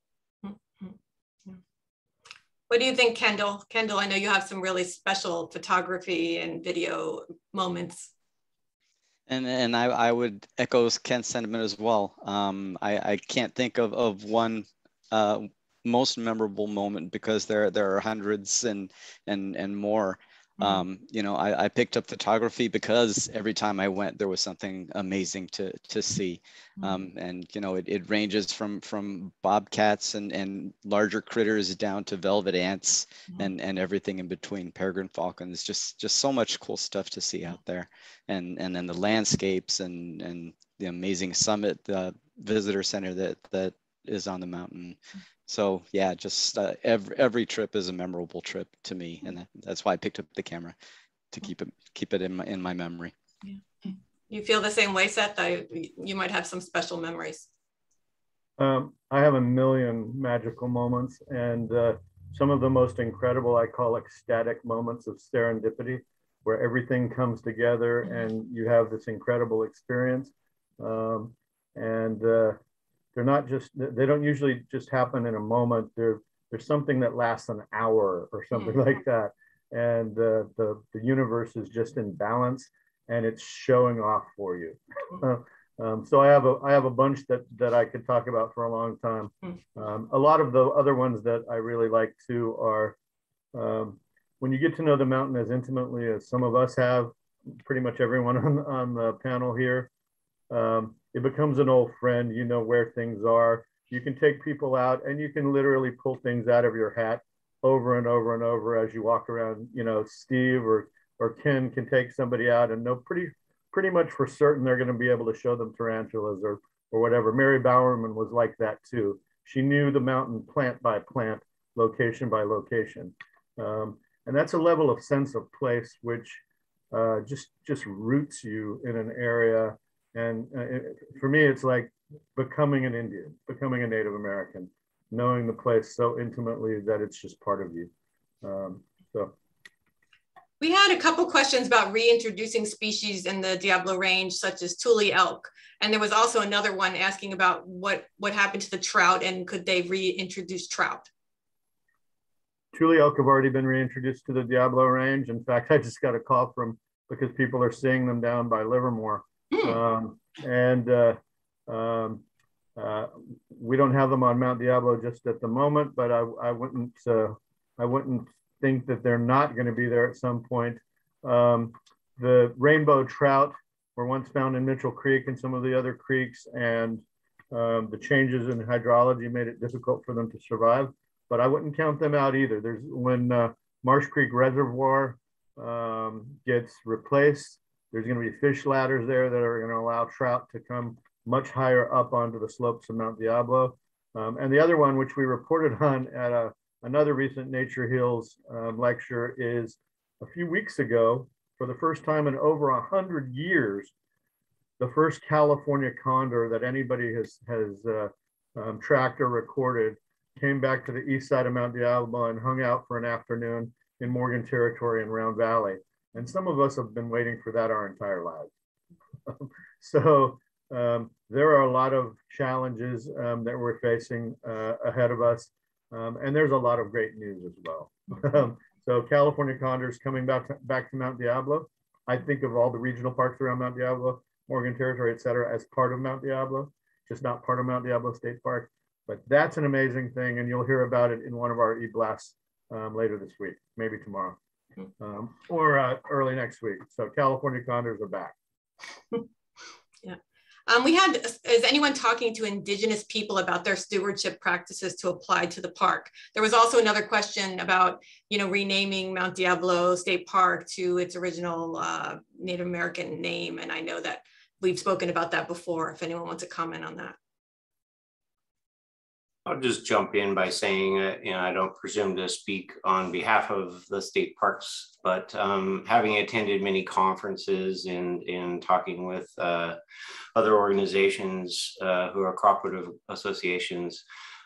What do you think, Kendall? Kendall, I know you have some really special photography and video moments. And, and I, I would echo Ken's sentiment as well. Um, I, I can't think of, of one uh, most memorable moment because there, there are hundreds and, and, and more. Mm-hmm. Um, you know, I, I, picked up photography because every time I went, there was something amazing to to see. Mm-hmm. Um, and you know, it, it ranges from from bobcats and and larger critters down to velvet ants mm-hmm. and and everything in between. Peregrine falcons, just just so much cool stuff to see out there. And and then the landscapes and and the amazing summit, the visitor center that that is on the mountain so yeah, just uh, every every trip is a memorable trip to me, and that, that's why I picked up the camera to keep it keep it in my in my memory. Yeah. You feel the same way, Seth? I, you might have some special memories. Um, I have a million magical moments, and uh, some of the most incredible I call ecstatic moments of serendipity, where everything comes together mm-hmm. and you have this incredible experience. Um, and uh, they're not just they don't usually just happen in a moment they're there's something that lasts an hour or something mm-hmm. like that and uh, the the universe is just in balance and it's showing off for you mm-hmm. um, so i have a i have a bunch that that i could talk about for a long time mm-hmm. um, a lot of the other ones that i really like too are um, when you get to know the mountain as intimately as some of us have pretty much everyone on, on the panel here um, it becomes an old friend. You know where things are. You can take people out and you can literally pull things out of your hat over and over and over as you walk around. You know, Steve or or Ken can take somebody out and know pretty pretty much for certain they're going to be able to show them tarantulas or or whatever. Mary Bowerman was like that too. She knew the mountain plant by plant, location by location, um, and that's a level of sense of place which uh, just just roots you in an area and uh, it, for me, it's like becoming an Indian, becoming a Native American, knowing the place so intimately that it's just part of you. Um, so. We had a couple questions about reintroducing species in the Diablo Range, such as Tule elk. And there was also another one asking about what, what happened to the trout and could they reintroduce trout? Tule elk have already been reintroduced to the Diablo Range. In fact, I just got a call from because people are seeing them down by Livermore. Um, and uh, um, uh, we don't have them on Mount Diablo just at the moment, but I, I wouldn't uh, I wouldn't think that they're not going to be there at some point. Um, the rainbow trout were once found in Mitchell Creek and some of the other creeks, and um, the changes in hydrology made it difficult for them to survive. But I wouldn't count them out either. There's when uh, Marsh Creek Reservoir um, gets replaced, there's going to be fish ladders there that are going to allow trout to come much higher up onto the slopes of Mount Diablo. Um, and the other one, which we reported on at a, another recent Nature Hills um, lecture, is a few weeks ago, for the first time in over a hundred years, the first California condor that anybody has has uh, um, tracked or recorded came back to the east side of Mount Diablo and hung out for an afternoon in Morgan Territory in Round Valley. And some of us have been waiting for that our entire lives. so um, there are a lot of challenges um, that we're facing uh, ahead of us. Um, and there's a lot of great news as well. So California condors coming back to, back to Mount Diablo. I think of all the regional parks around Mount Diablo, Morgan Territory, et cetera, as part of Mount Diablo, just not part of Mount Diablo State Park. But that's an amazing thing, and you'll hear about it in one of our e-blasts um, later this week, maybe tomorrow, um, or uh, early next week. So California condors are back. yeah. Um, we had, is anyone talking to indigenous people about their stewardship practices to apply to the park? There was also another question about, you know, renaming Mount Diablo State Park to its original uh, Native American name. And I know that we've spoken about that before, if anyone wants to comment on that. I'll just jump in by saying, uh, know, I don't presume to speak on behalf of the state parks, but um, having attended many conferences and, and talking with uh, other organizations uh, who are cooperative associations,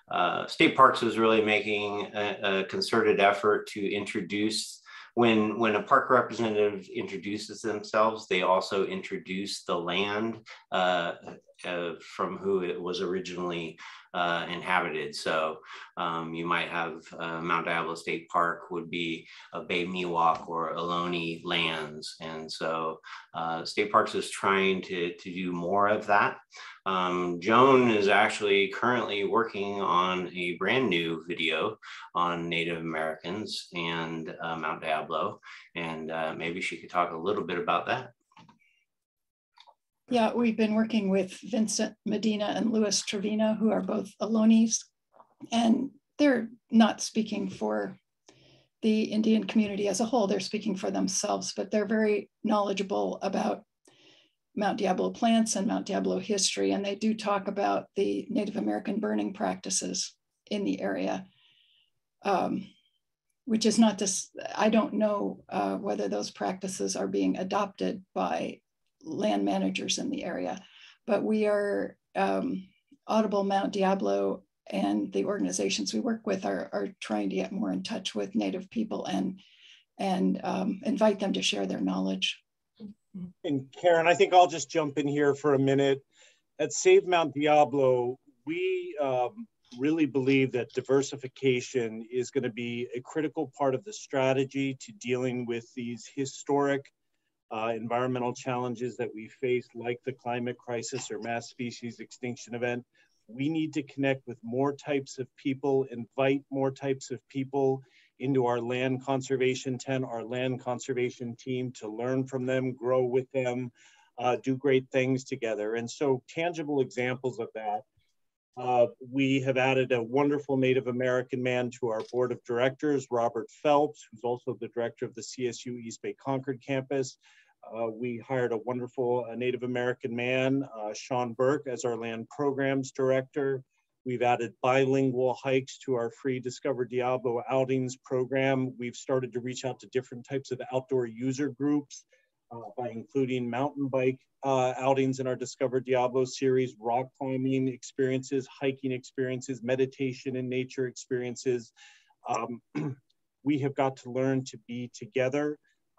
uh, state parks is really making a, a concerted effort to introduce when when a park representative introduces themselves, they also introduce the land uh, uh, from who it was originally uh, inhabited. So um, you might have uh, Mount Diablo State Park would be a Bay Miwok or Ohlone lands. And so uh, State Parks is trying to, to do more of that. Um, Joan is actually currently working on a brand new video on Native Americans and uh, Mount Diablo. And uh, maybe she could talk a little bit about that. Yeah, we've been working with Vincent Medina and Louis Trevino, who are both Ohlones, and they're not speaking for the Indian community as a whole. They're speaking for themselves, but they're very knowledgeable about Mount Diablo plants and Mount Diablo history. And they do talk about the Native American burning practices in the area, um, which is not just, I don't know uh, whether those practices are being adopted by land managers in the area. But we are, um, Audible Mount Diablo and the organizations we work with are, are trying to get more in touch with Native people and, and um, invite them to share their knowledge. And Karen, I think I'll just jump in here for a minute. At Save Mount Diablo, we um, really believe that diversification is going to be a critical part of the strategy to dealing with these historic uh, environmental challenges that we face, like the climate crisis or mass species extinction event. We need to connect with more types of people, invite more types of people into our land conservation tent, our land conservation team to learn from them, grow with them, uh, do great things together. And so tangible examples of that uh, we have added a wonderful Native American man to our board of directors, Robert Phelps, who's also the director of the CSU East Bay Concord campus. Uh, we hired a wonderful uh, Native American man, uh, Sean Burke, as our land programs director. We've added bilingual hikes to our free Discover Diablo outings program. We've started to reach out to different types of outdoor user groups uh, by including mountain bike uh, outings in our Discover Diablo series, rock climbing experiences, hiking experiences, meditation in nature experiences. Um, we have got to learn to be together,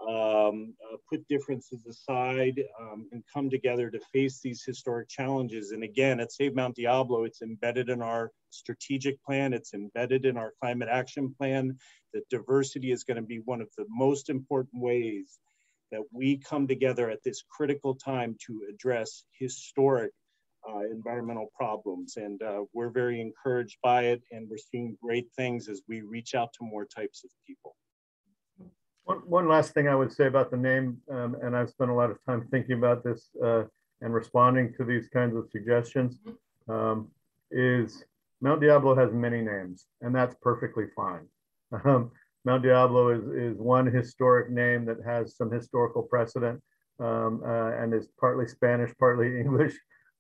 um, uh, put differences aside, um, and come together to face these historic challenges. And again, at Save Mount Diablo, it's embedded in our strategic plan, it's embedded in our climate action plan, that diversity is gonna be one of the most important ways that we come together at this critical time to address historic uh, environmental problems. And uh, we're very encouraged by it, and we're seeing great things as we reach out to more types of people. One, one last thing I would say about the name, um, and I've spent a lot of time thinking about this uh, and responding to these kinds of suggestions, um, is Mount Diablo has many names, and that's perfectly fine. Um, Mount Diablo is, is one historic name that has some historical precedent um, uh, and is partly Spanish, partly English.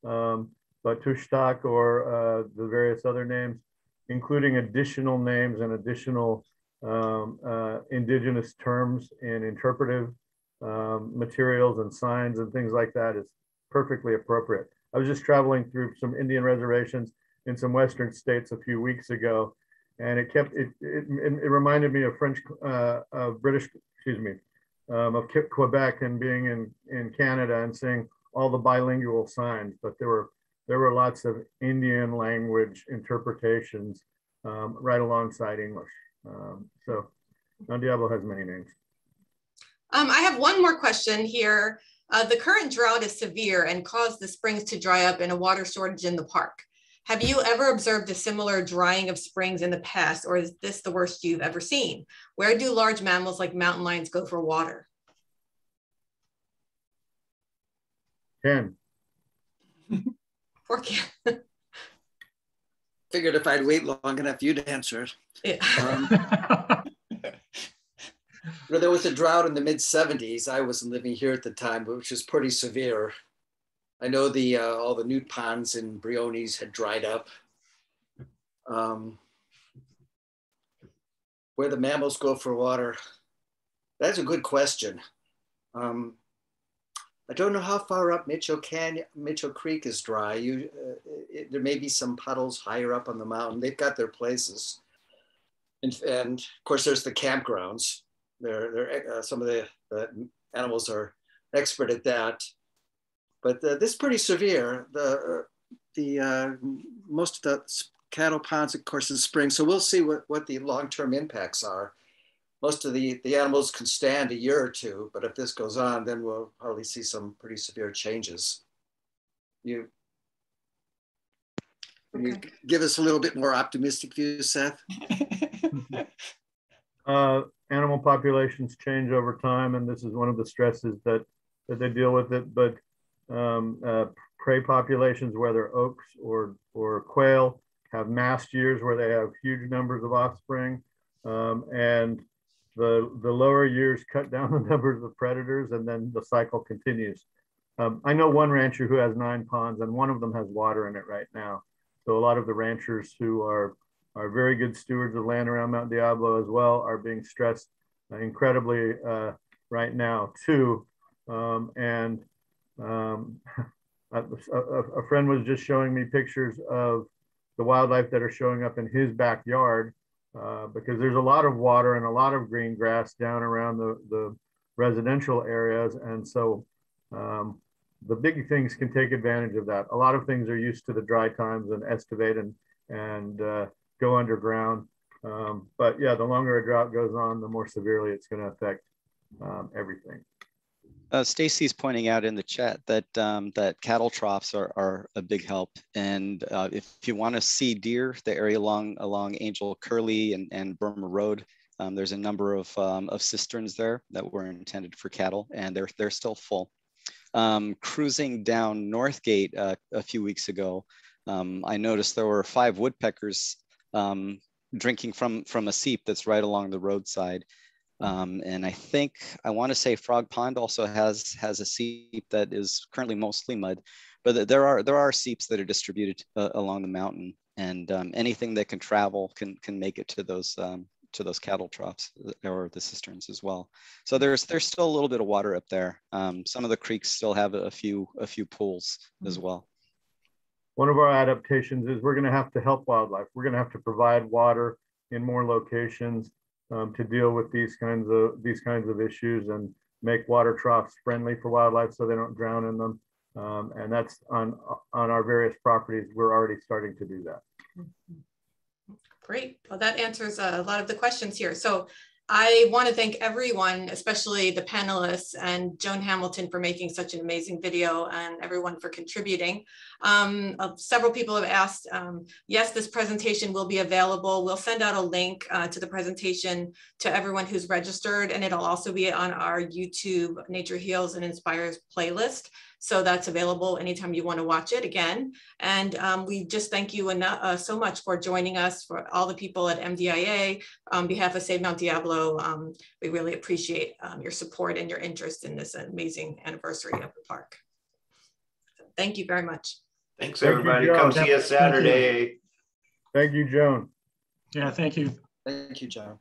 Um, but Tuyshtak or uh, the various other names, including additional names and additional um, uh, indigenous terms in interpretive um, materials and signs and things like that, is perfectly appropriate. I was just traveling through some Indian reservations in some Western states a few weeks ago, and it kept it it, it reminded me of French, uh, of British, excuse me, um, of Quebec and being in in Canada and seeing all the bilingual signs, but there were there were lots of Indian language interpretations um, right alongside English. Um, so Mount Diablo has many names. Um, I have one more question here. Uh, the current drought is severe and caused the springs to dry up and a water shortage in the park. Have you ever observed a similar drying of springs in the past, or is this the worst you've ever seen? Where do large mammals like mountain lions go for water? Ken. Poor Ken. Figured if I'd wait long enough, you'd answer it. Yeah. Um, there was a drought in the mid 70s. I wasn't living here at the time, which was pretty severe. I know the uh, all the newt ponds in Briones had dried up. Um, where the mammals go for water, that's a good question. Um, I don't know how far up Mitchell Canyon, Mitchell Creek is dry. You, uh, it, there may be some puddles higher up on the mountain. They've got their places, and, and of course there's the campgrounds. They're, they're uh, some of the, the, animals are expert at that, but uh, this is pretty severe. The the uh, most of the cattle ponds, of course, in spring. So we'll see what what the long term impacts are most of the, the animals can stand a year or two, but if this goes on, then we'll probably see some pretty severe changes. You, okay. you give us a little bit more optimistic view, Seth? uh, animal populations change over time, and this is one of the stresses that, that they deal with it. But um, uh, prey populations, whether oaks or, or quail, have mast years where they have huge numbers of offspring. Um, and the, the lower years cut down the numbers of predators and then the cycle continues. Um, I know one rancher who has nine ponds and one of them has water in it right now. So a lot of the ranchers who are, are very good stewards of land around Mount Diablo as well are being stressed incredibly uh, right now too. Um, and um, a, a, friend was just showing me pictures of the wildlife that are showing up in his backyard uh, because there's a lot of water and a lot of green grass down around the, the residential areas. And so um, the big things can take advantage of that. A lot of things are used to the dry times and estivate and, and uh, go underground. Um, but yeah, the longer a drought goes on, the more severely it's going to affect um, everything. Uh, Stacy's pointing out in the chat that um, that cattle troughs are, are a big help. And uh, if, you want to see deer, the area along along Angel Kerley and, and Burma Road, um, there's a number of, um, of cisterns there that were intended for cattle, and they're they're still full. Um, cruising down Northgate uh, a few weeks ago, um, I noticed there were five woodpeckers um, drinking from from a seep that's right along the roadside. Um, and I think I want to say Frog Pond also has has a seep that is currently mostly mud, but there are there are seeps that are distributed uh, along the mountain, and um, anything that can travel can can make it to those um, to those cattle troughs uh, or the cisterns as well. So there's there's still a little bit of water up there. Um, some of the creeks still have a few a few pools as well. One of our adaptations is we're going to have to help wildlife. We're going to have to provide water in more locations um, to deal with these kinds of these kinds of issues and make water troughs friendly for wildlife so they don't drown in them. Um, and that's on on our various properties. We're already starting to do that. Great. Well, that answers a lot of the questions here. So I want to thank everyone, especially the panelists and Joan Hamilton for making such an amazing video and everyone for contributing. Um, uh, several people have asked, um, yes, this presentation will be available. We'll send out a link uh, to the presentation to everyone who's registered and it'll also be on our YouTube Nature Heals and Inspires playlist. So that's available anytime you want to watch it again. And um, we just thank you enough, uh, so much for joining us, for all the people at MDIA. On behalf of Save Mount Diablo, um, we really appreciate um, your support and your interest in this amazing anniversary of the park. So thank you very much. Thanks, everybody. You, Come see us Saturday. Thank you, Joan. Yeah, thank you. Thank you, John.